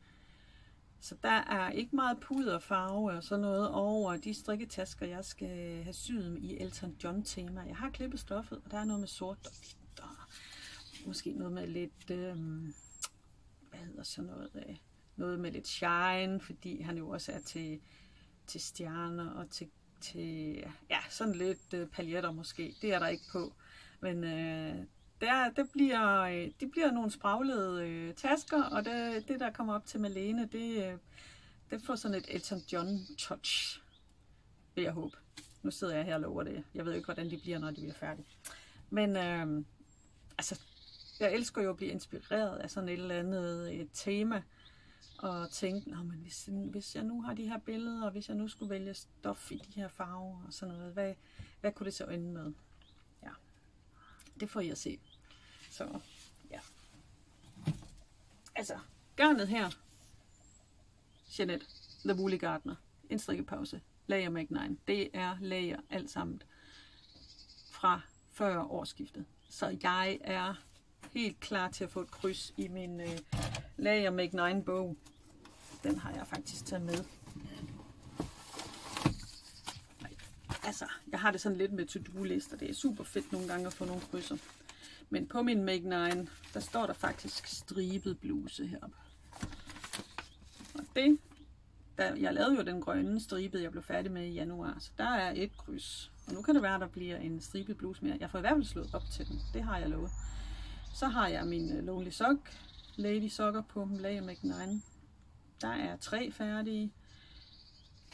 Så der er ikke meget puderfarve og sådan noget over de strikketasker, jeg skal have syet i Elton John-tema. Jeg har klippet stoffet, og der er noget med sort og hvidt, og måske noget med lidt, øh, hvad hedder sådan noget, øh, noget med lidt shine, fordi han jo også er til, til stjerner og til, til ja, sådan lidt øh, paljetter måske. Det er der ikke på. Men øh, der, det, bliver, øh, det bliver nogle spraglede øh, tasker, og det, det, der kommer op til Malene, det, øh, det får sådan et Elton John touch, vil jeg håbe. Nu sidder jeg her og lover det. Jeg ved ikke, hvordan de bliver, når de bliver færdige. Men øh, altså, jeg elsker jo at blive inspireret af sådan et eller andet et tema, og tænke, Nå, men hvis, hvis jeg nu har de her billeder, og hvis jeg nu skulle vælge stof i de her farver og sådan noget, hvad, hvad kunne det så ende med? Ja, det får I at se. Så ja. Altså, garnet her. Jeanette, The Woolly Gardener. En strikkepause. Lager Make 9. Det er lager alt sammen fra før årsskiftet. Så jeg er helt klar til at få et kryds i min øh, Lager Make 9 bog. Den har jeg faktisk taget med. Altså, jeg har det sådan lidt med to-do-lister. Det er super fedt nogle gange at få nogle krydser. Men på min Make 9, der står der faktisk stribet bluse heroppe. Og det, der, jeg lavede jo den grønne stribede, jeg blev færdig med i januar, så der er et kryds. Og nu kan det være, at der bliver en stribet bluse mere. Jeg får i hvert fald slået op til den, det har jeg lovet. Så har jeg min øh, Lonely Sock, Lady Sokker på Lady Make 9. Der er tre færdige.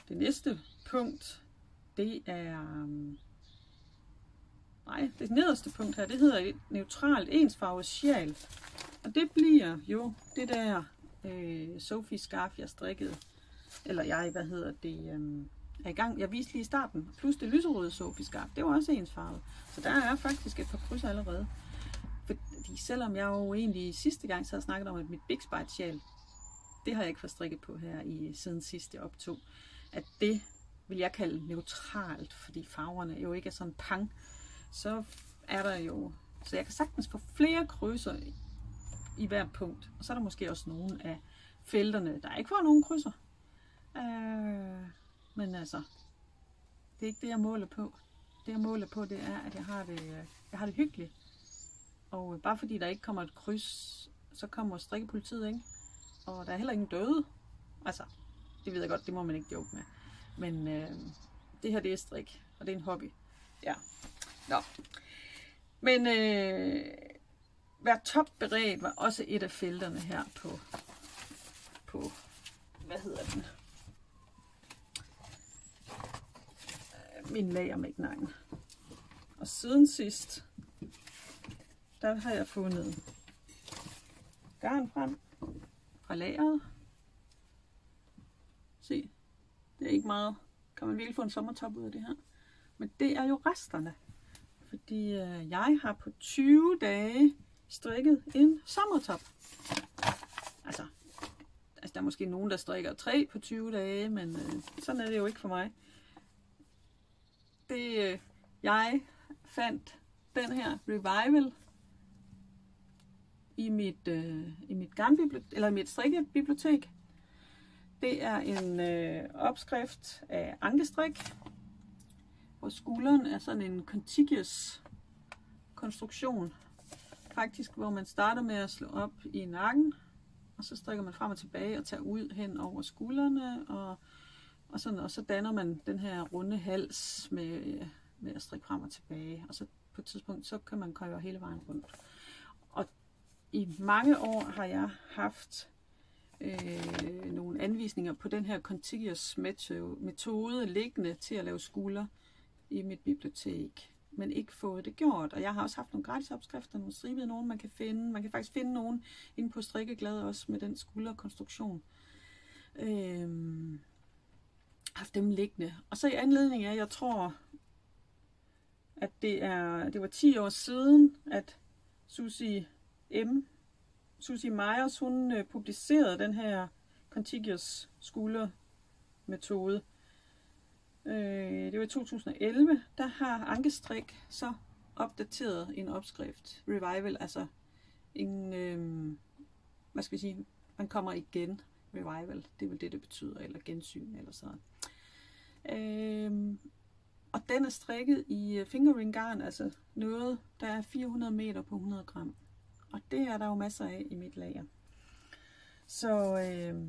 Det næste punkt, det er øhm, Nej, det nederste punkt her, det hedder et neutralt ensfarvet sjal. Og det bliver jo det der øh, Sophie scarf, jeg strikkede. Eller jeg, hvad hedder det, øh, er i gang. Jeg viste lige i starten. Plus det lyserøde Sophie scarf, det var også ensfarvet. Så der er faktisk et par krydser allerede. Fordi selvom jeg jo egentlig sidste gang så havde snakket om, at mit Big Spite sjal, det har jeg ikke fået strikket på her i siden sidste optog, at det vil jeg kalde neutralt, fordi farverne jo ikke er sådan pang så er der jo, så jeg kan sagtens få flere krydser i, hver hvert punkt. Og så er der måske også nogle af felterne, der ikke får nogen krydser. Øh, men altså, det er ikke det, jeg måler på. Det, jeg måler på, det er, at jeg har det, øh, jeg har det hyggeligt. Og øh, bare fordi der ikke kommer et kryds, så kommer strikkepolitiet, ikke? Og der er heller ingen døde. Altså, det ved jeg godt, det må man ikke joke med. Men øh, det her, det er strik, og det er en hobby. Ja, Nå. Men øh, vær topberedt var også et af felterne her på, på hvad hedder den? Øh, min lagermægning. Og siden sidst, der har jeg fundet garn frem fra lageret. Se, det er ikke meget. Kan man virkelig få en sommertop ud af det her? Men det er jo resterne fordi øh, jeg har på 20 dage strikket en sommertop. Altså, altså, der er måske nogen, der strikker tre på 20 dage, men øh, sådan er det jo ikke for mig. Det, øh, jeg fandt den her Revival i mit, øh, i mit, garnbibliotek, eller mit strikkebibliotek. Det er en øh, opskrift af ankestrik, hvor skulderen er sådan en contiguous konstruktion. Faktisk, hvor man starter med at slå op i nakken, og så strikker man frem og tilbage og tager ud hen over skuldrene, og, og, sådan, og så danner man den her runde hals med, øh, med at strikke frem og tilbage. Og så på et tidspunkt, så kan man køre hele vejen rundt. I mange år har jeg haft øh, nogle anvisninger på den her contiguous metode liggende til at lave skulder i mit bibliotek, men ikke fået det gjort. Og jeg har også haft nogle gratis opskrifter, nogle stribede nogen, man kan finde. Man kan faktisk finde nogen inde på Strikkeglad også med den skulderkonstruktion. Øh, haft dem liggende. Og så i anledning af, jeg tror, at det, er, det var 10 år siden, at Susie M. Susie Meyers, hun øh, publicerede den her contiguous skuldermetode Øh, det var i 2011. Der har Ankestrik så opdateret en opskrift. Revival, altså en, øh, hvad skal vi sige, man kommer igen. Revival, det er vel det, det betyder, eller gensyn, eller sådan. Øh, og den er strikket i øh, fingering garn, altså noget, der er 400 meter på 100 gram. Og det er der jo masser af i mit lager. Så, øh,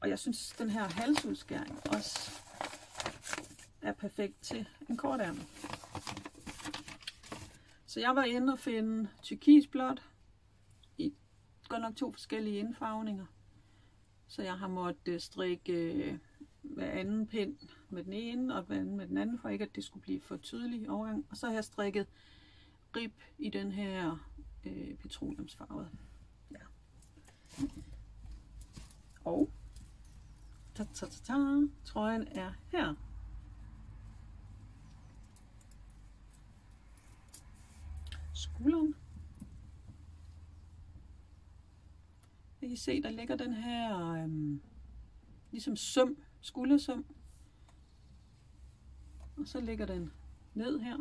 og jeg synes, den her halsudskæring også er perfekt til en kortærme. Så jeg var inde og finde tyrkisblåt i godt nok to forskellige indfarvninger. Så jeg har måttet øh, strikke øh, hver anden pind med den ene og hver anden med den anden, for ikke at det skulle blive for tydelig overgang. Og så har jeg strikket rib i den her øh, petroleumsfarvede. Ja. Og ta -ta -ta -ta, trøjen er her. Skulderen. Kan se, der ligger den her øhm, ligesom søm, skuldersøm. Og så ligger den ned her.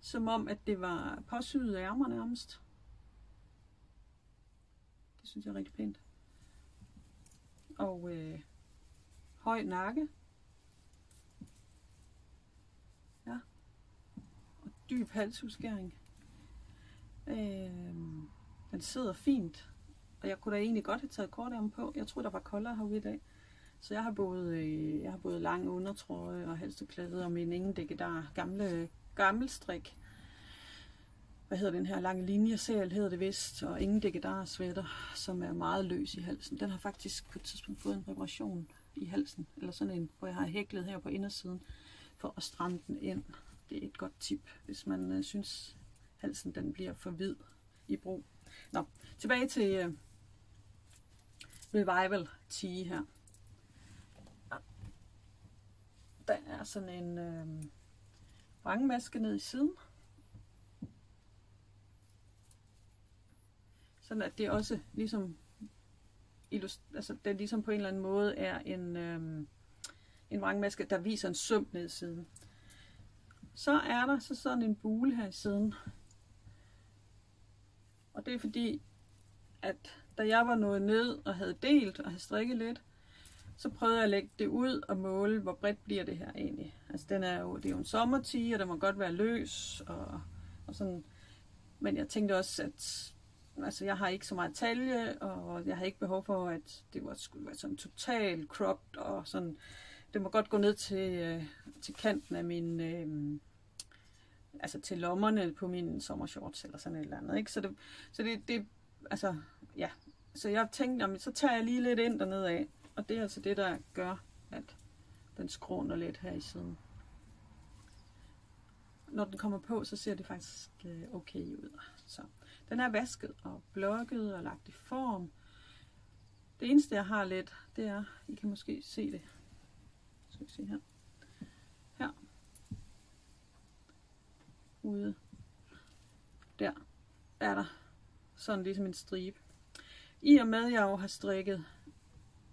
Som om, at det var påsyet ærmer nærmest. Det synes jeg er rigtig pænt. Og øh, høj nakke. Ja. Og dyb halsudskæring. Øh, den sidder fint. Og jeg kunne da egentlig godt have taget kortærmen på. Jeg tror der var koldere herude i dag. Så jeg har både, øh, jeg har både lang undertrøje og halsteklæde og min ingen der gamle gammel strik. Hvad hedder den her lange linje? Sel hedder det vist, og ingen dækkedar sweater, som er meget løs i halsen. Den har faktisk på et tidspunkt fået en reparation i halsen, eller sådan en, hvor jeg har hæklet her på indersiden, for at stramme den ind. Det er et godt tip, hvis man øh, synes, halsen den bliver for hvid i brug. Nå, tilbage til øh, Revival Tea her. Der er sådan en øh, vrangmaske ned i siden. Sådan at det også ligesom, altså det ligesom på en eller anden måde er en, øhm, en vrangmaske, der viser en søm ned i siden. Så er der så sådan en bule her i siden. Og det er fordi, at da jeg var nået ned og havde delt og havde strikket lidt, så prøvede jeg at lægge det ud og måle, hvor bredt bliver det her egentlig. Altså den er jo, det er jo en sommertige, og den må godt være løs, og, og sådan. Men jeg tænkte også, at altså, jeg har ikke så meget talje, og jeg har ikke behov for, at det var, skulle være sådan totalt cropped, og sådan. Det må godt gå ned til, øh, til kanten af min, øh, altså til lommerne på min sommershorts, eller sådan et eller andet, ikke? Så det, så det, det altså, ja. Så jeg tænkte, jamen, så tager jeg lige lidt ind dernede af, og det er altså det, der gør, at den skråner lidt her i siden. Når den kommer på, så ser det faktisk øh, okay ud. Så den er vasket og blokket og lagt i form. Det eneste, jeg har lidt, det er, I kan måske se det. Skal vi se her. Her. Ude. Der er der sådan ligesom en stribe. I og med, at jeg jo har strikket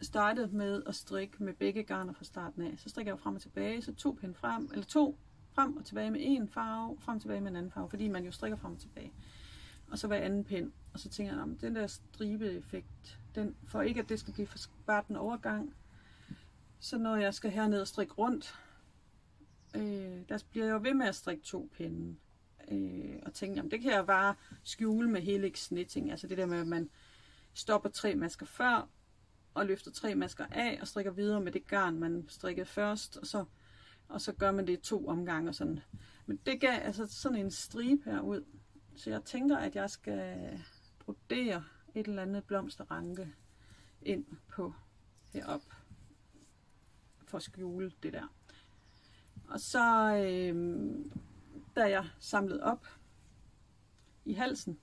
startet med at strikke med begge garner fra starten af. Så strikker jeg frem og tilbage, så to pind frem, eller to frem og tilbage med en farve, frem og tilbage med en anden farve, fordi man jo strikker frem og tilbage. Og så hver anden pind. Og så tænker jeg, at den der stribeeffekt, den, for ikke at det skal blive for spart en overgang, så når jeg skal herned og strikke rundt, øh, der bliver jeg jo ved med at strikke to pinde. Øh, og tænke, jamen det kan jeg bare skjule med helix knitting. Altså det der med, at man stopper tre masker før, og løfter tre masker af og strikker videre med det garn, man strikkede først, og så, og så gør man det to omgange og sådan. Men det gav altså sådan en stribe her ud. Så jeg tænker, at jeg skal brodere et eller andet blomsterranke ind på herop for at skjule det der. Og så, øh, da jeg samlede op i halsen,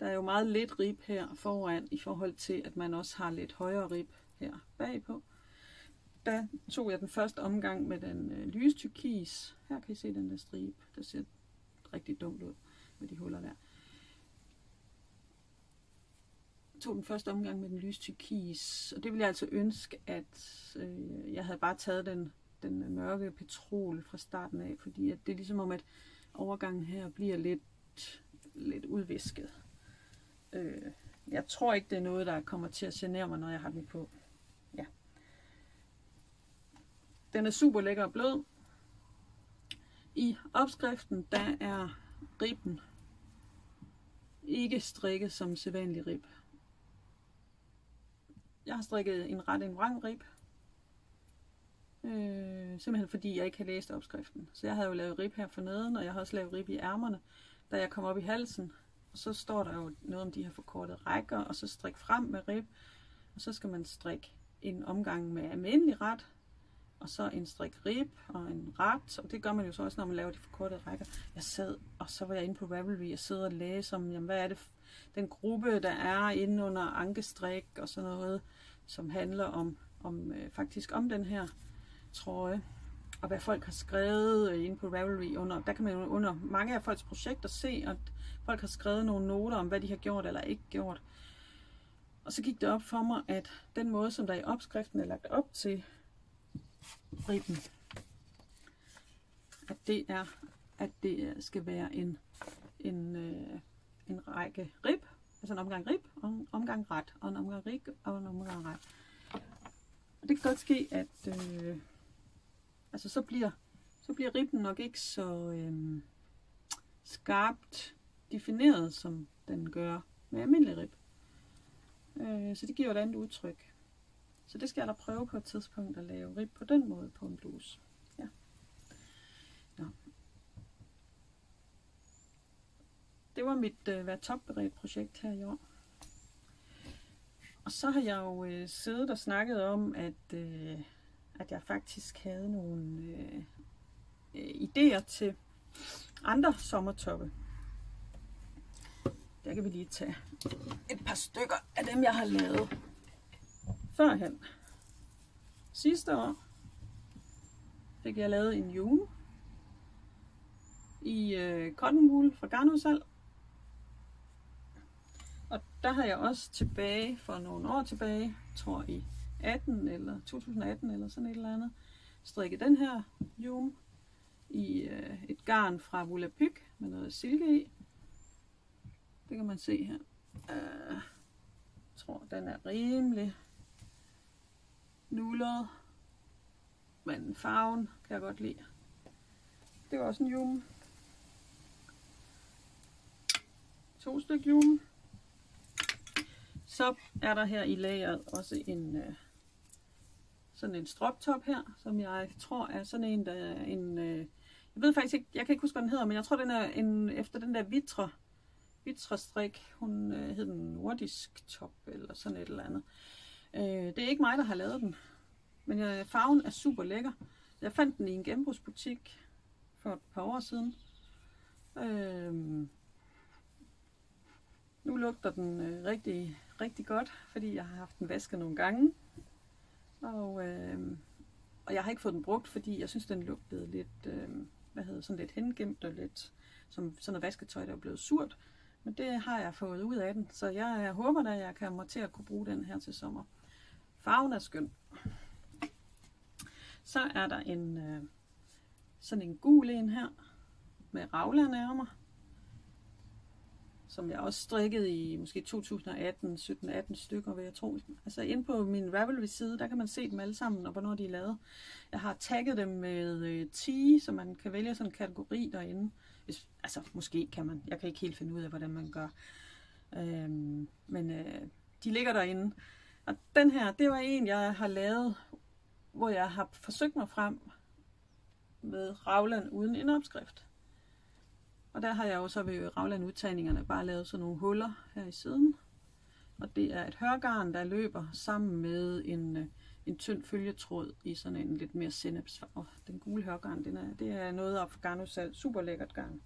der er jo meget lidt rib her foran, i forhold til, at man også har lidt højere rib her bagpå. Der tog jeg den første omgang med den øh, lyse tyrkis. Her kan I se den der stribe. Der ser rigtig dumt ud med de huller der. tog den første omgang med den lyse tyrkis, og det ville jeg altså ønske, at øh, jeg havde bare taget den, den mørke petrol fra starten af, fordi at det er ligesom om, at overgangen her bliver lidt, lidt udvisket. Øh, jeg tror ikke, det er noget, der kommer til at genere mig, når jeg har den på. Ja. Den er super lækker og blød. I opskriften, der er ribben ikke strikket som sædvanlig rib. Jeg har strikket en ret en vrang rib. Øh, simpelthen fordi jeg ikke har læst opskriften. Så jeg havde jo lavet rib her for neden, og jeg har også lavet rib i ærmerne. Da jeg kom op i halsen, så står der jo noget om de her forkortede rækker, og så strik frem med rib. Og så skal man strikke en omgang med almindelig ret, og så en strik rib og en ret, og det gør man jo så også, når man laver de forkortede rækker. Jeg sad, og så var jeg inde på Ravelry og sidder og læser om, jamen, hvad er det, den gruppe, der er inde under ankestrik og sådan noget, som handler om, om øh, faktisk om den her trøje og hvad folk har skrevet øh, inde på Ravelry under, der kan man jo under mange af folks projekter se, at folk har skrevet nogle noter om, hvad de har gjort eller ikke gjort. Og så gik det op for mig, at den måde, som der i opskriften er lagt op til ribben, at det er, at det skal være en, en, øh, en række rib, altså en omgang rib, og en omgang ret, og en omgang rig, og en omgang ret. Og det kan godt ske, at øh, altså så bliver, så bliver ribben nok ikke så øh, skarpt defineret, som den gør med almindelig rib. Øh, så det giver et andet udtryk. Så det skal jeg da prøve på et tidspunkt at lave rib på den måde på en bluse. Ja. Nå. Det var mit øh, være topberedt projekt her i år. Og så har jeg jo øh, siddet og snakket om, at, øh, at jeg faktisk havde nogle øh, øh, idéer til andre sommertoppe. Der kan vi lige tage et par stykker af dem, jeg har lavet førhen. Sidste år fik jeg lavet en jule i øh, cotton wool fra garnudsalg. Og der har jeg også tilbage for nogle år tilbage, tror i 18 eller 2018 eller sådan et eller andet, strikket den her jule i øh, et garn fra Volapyk med noget silke i. Det kan man se her. Uh, jeg tror, den er rimelig nullet. Men farven kan jeg godt lide. Det var også en jume. To stykker jume. Så er der her i lageret også en øh, sådan en stroptop her, som jeg tror er sådan en, der er en, øh, jeg ved faktisk ikke, jeg kan ikke huske, hvad den hedder, men jeg tror, den er en, efter den der vitre Vitra-strik. Hun øh, hed den nordisk top eller sådan et eller andet. Øh, det er ikke mig, der har lavet den. Men øh, farven er super lækker. Jeg fandt den i en genbrugsbutik for et par år siden. Øh, nu lugter den øh, rigtig, rigtig godt, fordi jeg har haft den vasket nogle gange. Og, øh, og jeg har ikke fået den brugt, fordi jeg synes, den lugtede lidt, øh, hvad hedder sådan lidt hengemt og lidt som sådan noget vasketøj, der er blevet surt. Men det har jeg fået ud af den, så jeg, jeg håber da, at jeg kommer til at kunne bruge den her til sommer. Farven er skøn. Så er der en øh, sådan en gul en her med ravlanærmer, som jeg også strikkede i måske 2018, 17-18 stykker, vil jeg tro. Altså inde på min Ravelry side, der kan man se dem alle sammen, og hvornår de er lavet. Jeg har tagget dem med øh, 10, så man kan vælge sådan en kategori derinde. Hvis, altså, måske kan man. Jeg kan ikke helt finde ud af, hvordan man gør. Øhm, men øh, de ligger derinde. Og den her, det var en, jeg har lavet, hvor jeg har forsøgt mig frem med Ravland uden en opskrift. Og der har jeg jo så ved Ravland udtagningerne bare lavet sådan nogle huller her i siden. Og det er et hørgarn, der løber sammen med en, øh, en tynd følgetråd i sådan en lidt mere sennepsfarve. Den gule hørgarn, den er, det er noget af garnusal. Super lækkert garn.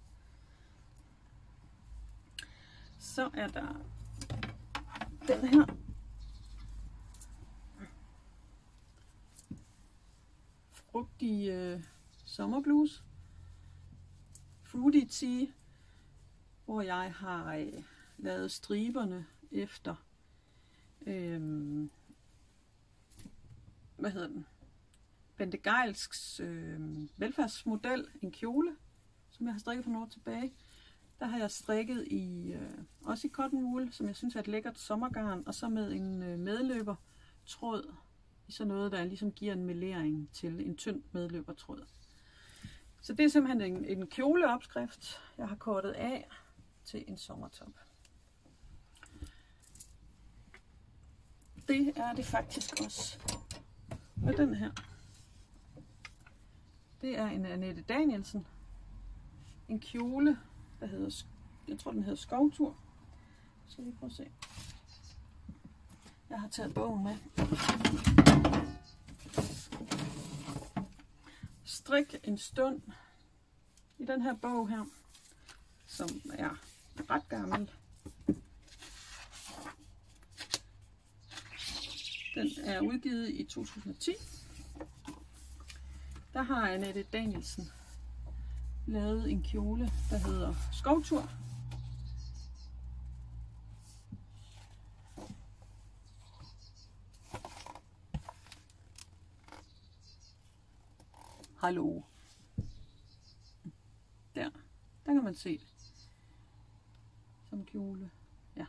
Så er der den her. Frugtig øh, sommerbluse. Fruity Tea, hvor jeg har øh, lavet striberne efter øh, hvad hedder den? Bente Geilsks øh, velfærdsmodel, en kjole, som jeg har strikket for nogle år tilbage. Der har jeg strikket i, øh, også i cotton wool, som jeg synes er et lækkert sommergarn, og så med en øh, medløber tråd sådan noget, der ligesom giver en melering til en tynd medløbertråd. Så det er simpelthen en, en kjoleopskrift, jeg har kortet af til en sommertop. Det er det faktisk også med den her. Det er en Annette Danielsen. En kjole, der hedder, jeg tror den hedder Skovtur. Så vi prøve at se. Jeg har taget bogen med. Strik en stund i den her bog her, som er ret gammel. Den er udgivet i 2010. Der har Annette Danielsen lavet en kjole, der hedder Skovtur. Hallo. Der. Der kan man se det. Som kjole. Ja.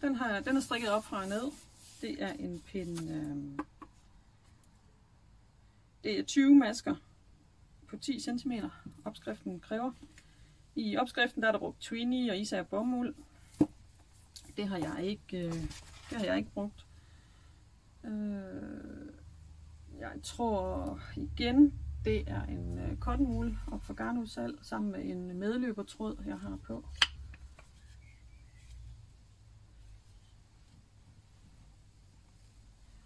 Den, har, den er strikket op fra og ned. Det er en pind... Øh, det er 20 masker på 10 cm. Opskriften kræver. I opskriften der er der brugt Twinny og især bomuld. Det har jeg ikke, øh, det har jeg ikke brugt. Øh, jeg tror igen, det er en øh, op for garnudsalg sammen med en medløbertråd, jeg har på.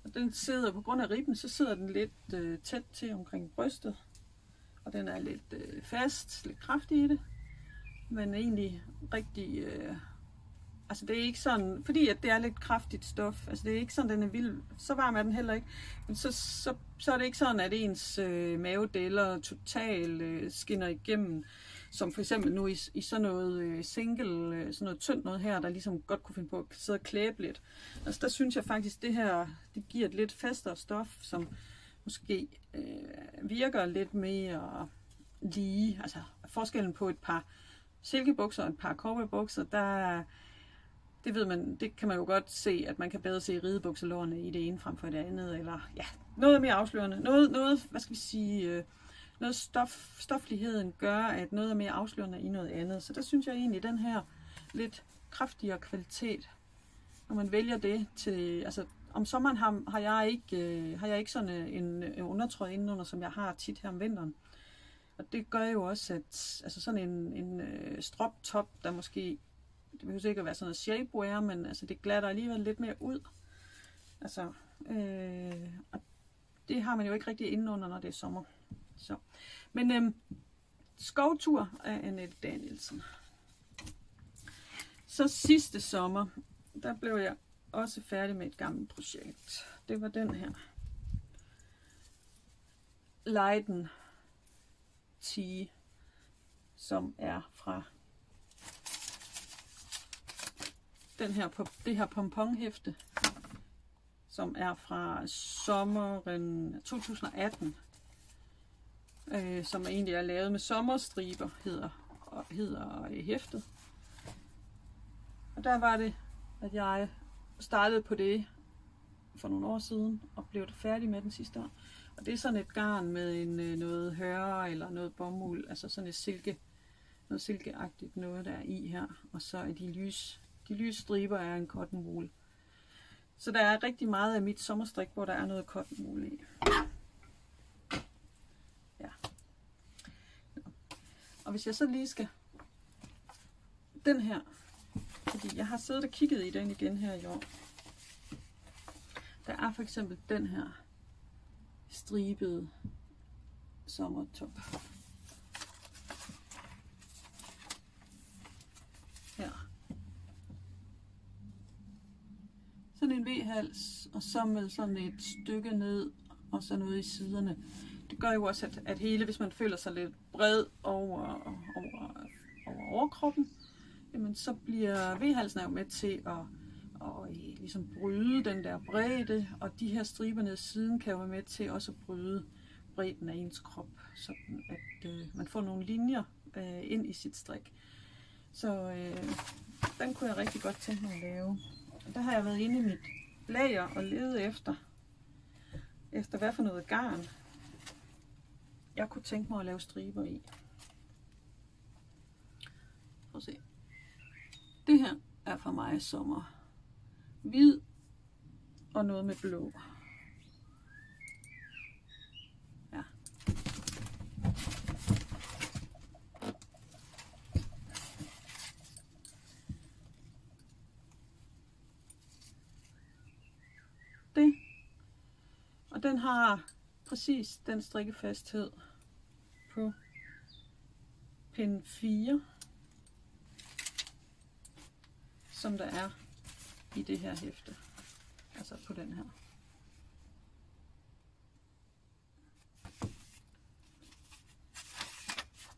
Og den sidder på grund af ribben, så sidder den lidt øh, tæt til omkring brystet. Og den er lidt øh, fast, lidt kraftig i det. Men egentlig rigtig øh, Altså det er ikke sådan, fordi at det er lidt kraftigt stof, altså det er ikke sådan, den er vild, så varm er den heller ikke, men så, så, så er det ikke sådan, at ens øh, mavedeller totalt øh, skinner igennem, som for eksempel nu i, i sådan noget øh, single, øh, sådan noget tyndt noget her, der ligesom godt kunne finde på at sidde og klæbe lidt. Altså der synes jeg faktisk, det her, det giver et lidt fastere stof, som måske øh, virker lidt mere lige, altså forskellen på et par silkebukser og et par cowboybukser, der det ved man, det kan man jo godt se, at man kan bedre se ridebukselårene i det ene frem for det andet, eller ja, noget mere afslørende. Noget, noget hvad skal vi sige, øh, noget stof, stofligheden gør, at noget er mere afslørende i noget andet. Så der synes jeg egentlig, den her lidt kraftigere kvalitet, når man vælger det til, altså om sommeren har, har, jeg, ikke, øh, har jeg ikke sådan øh, en, en undertrøje indenunder, som jeg har tit her om vinteren. Og det gør jo også, at altså sådan en, en øh, strop top, der måske det behøver ikke at være sådan noget shapewear, men altså, det glatter alligevel lidt mere ud. Altså, øh, og det har man jo ikke rigtig indenunder, når det er sommer. Så. Men øh, skovtur af Annette Danielsen. Så sidste sommer, der blev jeg også færdig med et gammelt projekt. Det var den her. Leiden Tea, som er fra den her, det her pomponhæfte, som er fra sommeren 2018, øh, som egentlig er lavet med sommerstriber, hedder, hedder øh, hæftet. Og der var det, at jeg startede på det for nogle år siden, og blev færdig med den sidste år. Og det er sådan et garn med en, øh, noget høre eller noget bomuld, altså sådan et silke, noget silkeagtigt noget, der er i her. Og så er de lys, de lyse striber er en cotton wool. Så der er rigtig meget af mit sommerstrik, hvor der er noget cotton wool i. Ja. Og hvis jeg så lige skal... Den her. Fordi jeg har siddet og kigget i den igen her i år. Der er for eksempel den her stribede sommertop. Sådan en V-hals, og så med sådan et stykke ned, og så noget i siderne. Det gør jo også, at, at hele, hvis man føler sig lidt bred over, over, over overkroppen, jamen så bliver V-halsen jo med til at, at øh, ligesom bryde den der bredde, og de her striber ned siden kan jo være med til også at bryde bredden af ens krop, så at øh, man får nogle linjer øh, ind i sit strik. Så øh, den kunne jeg rigtig godt tænke mig at lave. Der har jeg været inde i mit lager og ledet efter, efter hvad for noget garn, jeg kunne tænke mig at lave striber i. Prøv at se. Det her er for mig sommer. Hvid og noget med blå. Ja. Det. Og den har præcis den strikkefasthed på pind 4 som der er i det her hæfte. Altså på den her.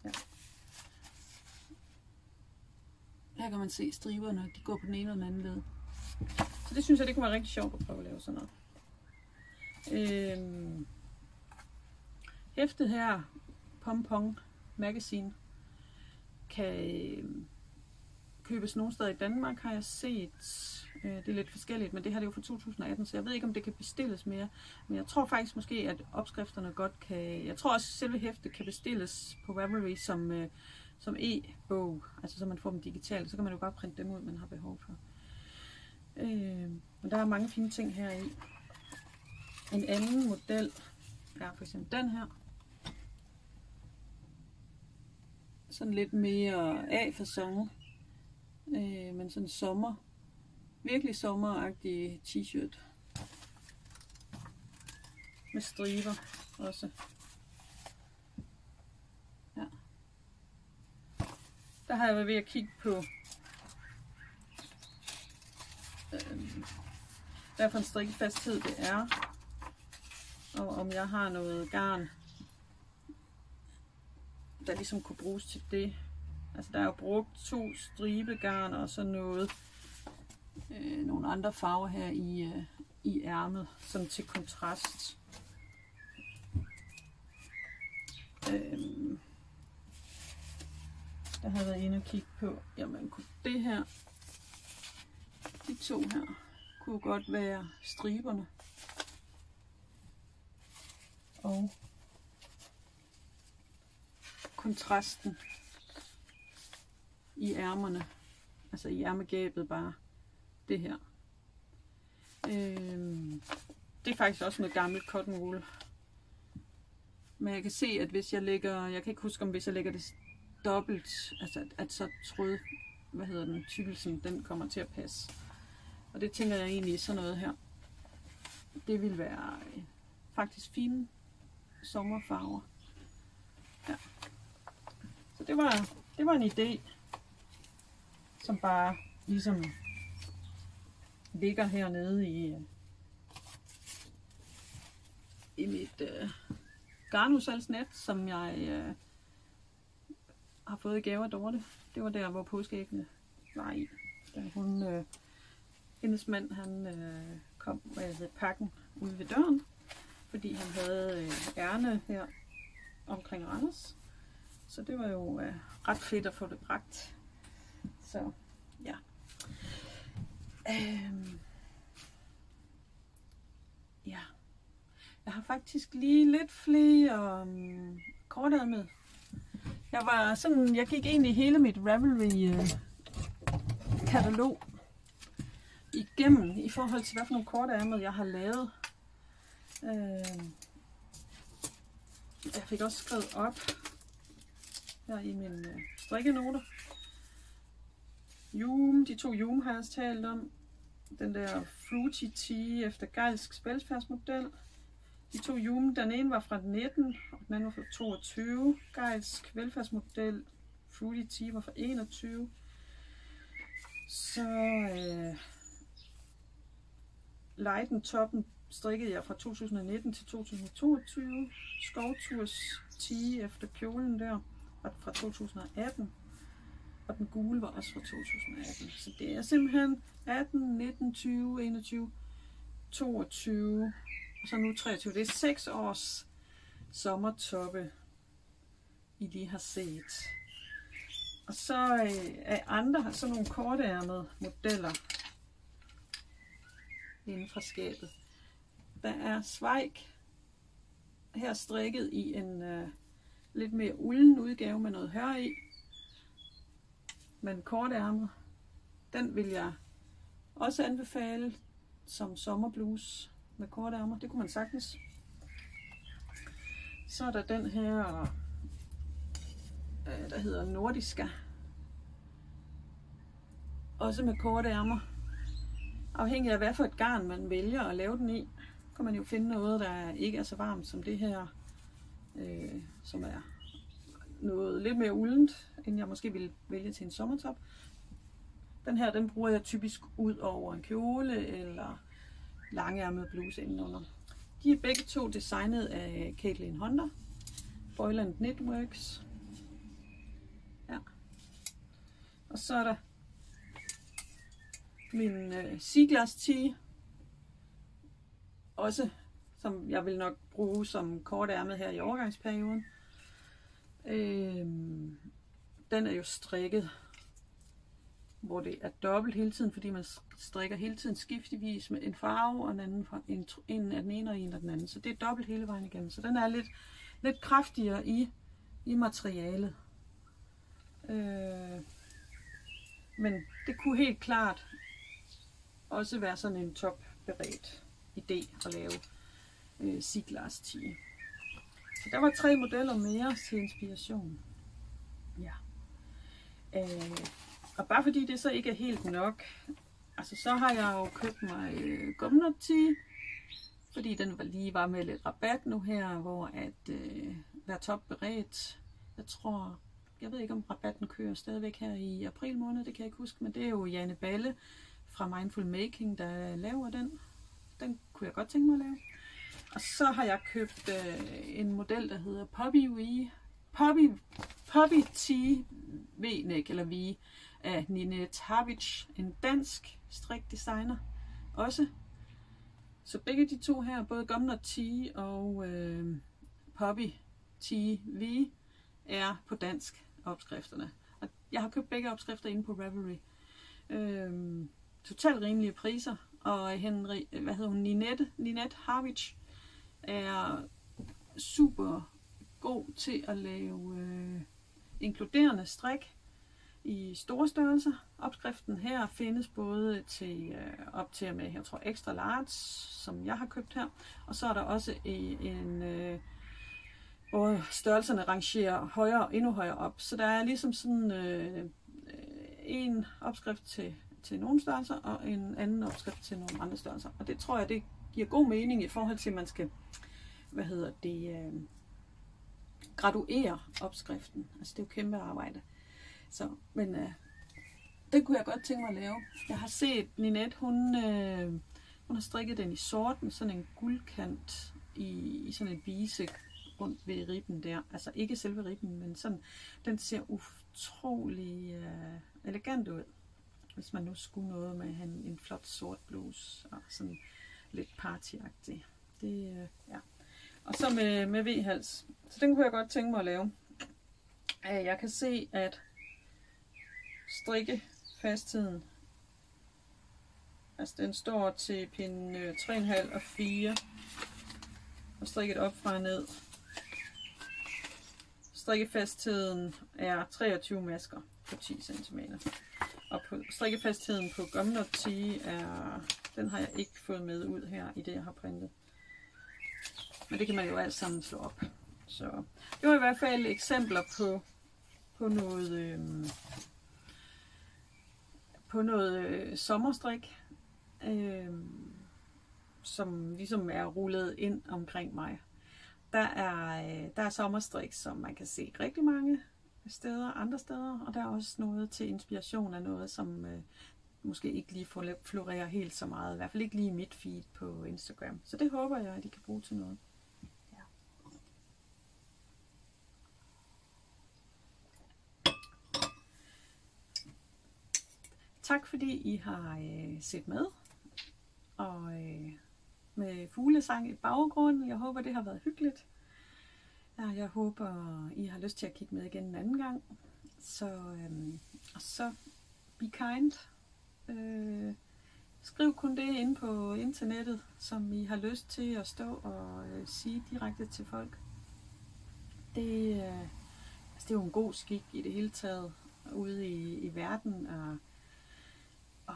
Ja. Her kan man se striberne, de går på den ene og den anden led. Så det synes jeg, det kunne være rigtig sjovt at prøve at lave sådan noget. Øh, hæftet her, Pompong Magazine, kan øh, købes nogle steder i Danmark, har jeg set. Øh, det er lidt forskelligt, men det her det er jo fra 2018, så jeg ved ikke, om det kan bestilles mere. Men jeg tror faktisk måske, at opskrifterne godt kan... Jeg tror også, at selve hæftet kan bestilles på Ravelry som, øh, som e-bog, altså så man får dem digitalt. Så kan man jo godt printe dem ud, man har behov for. Øh, men der er mange fine ting her i. En anden model er for eksempel den her. Sådan lidt mere A-fasson Øh, men sådan sommer. Virkelig sommeragtig t-shirt. Med striber også. Ja. Der har jeg været ved at kigge på, øh, hvad for en strikkefasthed det er. Og om jeg har noget garn, der ligesom kunne bruges til det. Altså der er jo brugt to stribegarn og så noget, øh, nogle andre farver her i, øh, i ærmet, som til kontrast. Øhm, der har jeg været inde og kigge på, jamen kunne det her, de to her, kunne godt være striberne. Og kontrasten i ærmerne. Altså i ærmegabet bare det her. Øhm, det er faktisk også noget gammelt cotton wool. Men jeg kan se, at hvis jeg lægger, jeg kan ikke huske om hvis jeg lægger det dobbelt, altså at, at så tråd, hvad hedder den, tykkelsen, den kommer til at passe. Og det tænker jeg egentlig sådan noget her. Det vil være øh, faktisk fine sommerfarver. Ja. Så det var, det var en idé som bare ligesom ligger hernede i, øh, i mit øh, garnudsalgsnet, som jeg øh, har fået i gave af Dorte. Det var der, hvor påskeæggene var i. Da hun, øh, hendes mand, han øh, kom med pakken ude ved døren, fordi han havde øh, ærne her omkring Randers. Så det var jo øh, ret fedt at få det bragt så ja. Øhm. Ja. Jeg har faktisk lige lidt flere um, med. Jeg var sådan, jeg gik egentlig hele mit Ravelry øh, katalog igennem i forhold til, hvad for nogle kort jeg har lavet. Øh, jeg fik også skrevet op her i mine øh, strikkenoter. Jum, de to Jum har jeg også talt om. Den der Fruity Tea efter Geilsk spælsfærdsmodel. De to Jum, den ene var fra 19, og den anden var fra 22. Geilsk velfærdsmodel. Fruity Tea var fra 21. Så øh, Leiden toppen strikkede jeg fra 2019 til 2022. Skovturs 10 efter kjolen der, var fra 2018. og den gule var også fra 2018. Så det er simpelthen 18, 19, 20, 21, 22 og så nu 23. Det er 6 års sommertoppe, I lige har set. Og så øh, er andre sådan nogle kortærmede modeller inden fra skabet. Der er Zweig her strikket i en øh, lidt mere ulden udgave med noget hør i. Men kortærmet. Den vil jeg også anbefale som sommerbluse med kortærmer. Det kunne man sagtens. Så er der den her, øh, der hedder Nordiska. Også med korte ærmer. Afhængig af hvad for et garn man vælger at lave den i, kan man jo finde noget, der ikke er så varmt som det her, øh, som er noget lidt mere uldent, end jeg måske ville vælge til en sommertop. Den her, den bruger jeg typisk ud over en kjole eller langærmet bluse indenunder. De er begge to designet af Caitlin Hunter, Boyland Knitworks. Ja. Og så er der min øh, Seaglass Tee, også som jeg vil nok bruge som kort ærmet her i overgangsperioden. Øh, den er jo strikket, hvor det er dobbelt hele tiden, fordi man strikker hele tiden skiftevis med en farve og en anden en, en af den ene og en af den anden. Så det er dobbelt hele vejen igennem. Så den er lidt, lidt kraftigere i, i materialet. Øh, men det kunne helt klart også være sådan en top beredt idé at lave øh, Siglas 10. Så der var tre modeller mere til inspiration. Ja. Øh, og bare fordi det så ikke er helt nok, altså så har jeg jo købt mig øh, Gumnut 10, fordi den var lige var med lidt rabat nu her, hvor at øh, være topberedt, jeg tror, jeg ved ikke om rabatten kører stadigvæk her i april måned, det kan jeg ikke huske, men det er jo Janne Balle fra Mindful Making, der laver den. Den kunne jeg godt tænke mig at lave. Og så har jeg købt øh, en model, der hedder Poppy V. Poppy, Poppy T V. eller V, af Nine Tavic, en dansk strikdesigner også. Så begge de to her, både Gomner T og øh, Poppy T V, er på dansk opskrifterne. Og jeg har købt begge opskrifter inde på Ravelry. Øh, totalt rimelige priser, og Henri, hvad hedder hun, Ninette, Ninette Harwich er super god til at lave øh, inkluderende strik i store størrelser. Opskriften her findes både til øh, op til med, jeg tror, extra large, som jeg har købt her, og så er der også en, øh, hvor størrelserne rangerer højere, endnu højere op. Så der er ligesom sådan øh, øh en opskrift til til nogle størrelser, og en anden opskrift til nogle andre størrelser. Og det tror jeg, det giver god mening i forhold til, at man skal, hvad hedder det, øh, graduere opskriften. Altså det er jo kæmpe arbejde. Så, men øh, det kunne jeg godt tænke mig at lave. Jeg har set Ninette, hun, øh, hun har strikket den i sort med sådan en guldkant i, i sådan en bise rundt ved ribben der. Altså ikke selve ribben, men sådan, den ser utrolig øh, elegant ud hvis man nu skulle noget med en, en flot sort bluse og sådan lidt partyagtig. Det, øh, ja. Og så med, med V-hals. Så den kunne jeg godt tænke mig at lave. Øh, jeg kan se, at strikke fastheden, altså den står til pin øh, 3,5 og 4, og strikket op fra og ned. Strikkefastheden er 23 masker på 10 cm. Og på strikkefastheden på Gumnut Tea er, den har jeg ikke fået med ud her i det, jeg har printet. Men det kan man jo alt sammen slå op. Så det var i hvert fald eksempler på, på noget, øh, på noget øh, sommerstrik, øh, som ligesom er rullet ind omkring mig. Der er, øh, der er sommerstrik, som man kan se rigtig mange steder, andre steder, og der er også noget til inspiration af noget, som øh, måske ikke lige florerer helt så meget, i hvert fald ikke lige i mit feed på Instagram. Så det håber jeg, at I kan bruge til noget. Ja. tak fordi I har øh, set med. Og øh, med fuglesang i baggrunden. Jeg håber, det har været hyggeligt. Ja, jeg håber, I har lyst til at kigge med igen en anden gang. Så, øhm, og så be kind. Øh, skriv kun det ind på internettet, som I har lyst til at stå og øh, sige direkte til folk. Det, øh, altså det er jo en god skik i det hele taget ude i, i verden. Og, og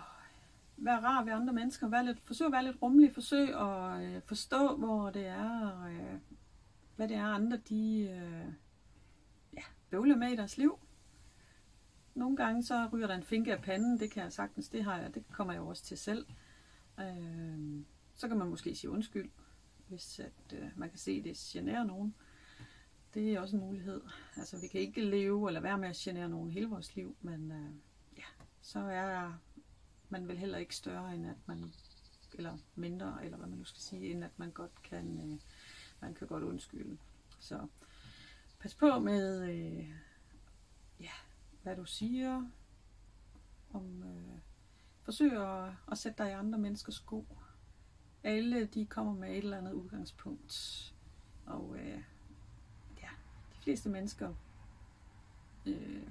være rar ved andre mennesker. Vær lidt, forsøg at være lidt rummelig. Forsøg at øh, forstå, hvor det er, øh, hvad det er andre, de øh, ja, bøvler med i deres liv. Nogle gange så ryger der en finke af panden, det kan jeg sagtens, det har jeg, det kommer jeg også til selv. Øh, så kan man måske sige undskyld, hvis at, øh, man kan se, at det generer nogen. Det er også en mulighed. Altså, vi kan ikke leve eller være med at genere nogen hele vores liv, men øh, ja, så er man vel heller ikke større, end at man, eller mindre, eller hvad man nu skal sige, end at man godt kan, øh, man kan godt undskylde. Så pas på med, øh, ja, hvad du siger, om, øh, forsøg at, at sætte dig i andre menneskers sko. Alle de kommer med et eller andet udgangspunkt, og øh, ja, de fleste mennesker øh,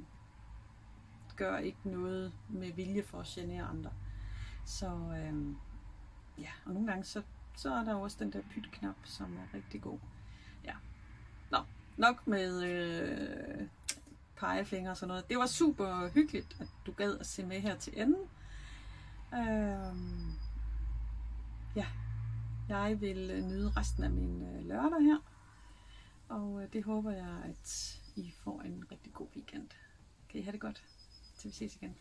gør ikke noget med vilje for at genere andre. Så øh, ja, og nogle gange så, så er der også den der pytknap, som er rigtig god. Ja, nå, nok med øh, pegefinger og sådan noget. Det var super hyggeligt, at du gad at se med her til enden. Øh, ja, jeg vil øh, nyde resten af min øh, lørdag her. Og øh, det håber jeg, at I får en rigtig god weekend. Kan I have det godt, til vi ses igen.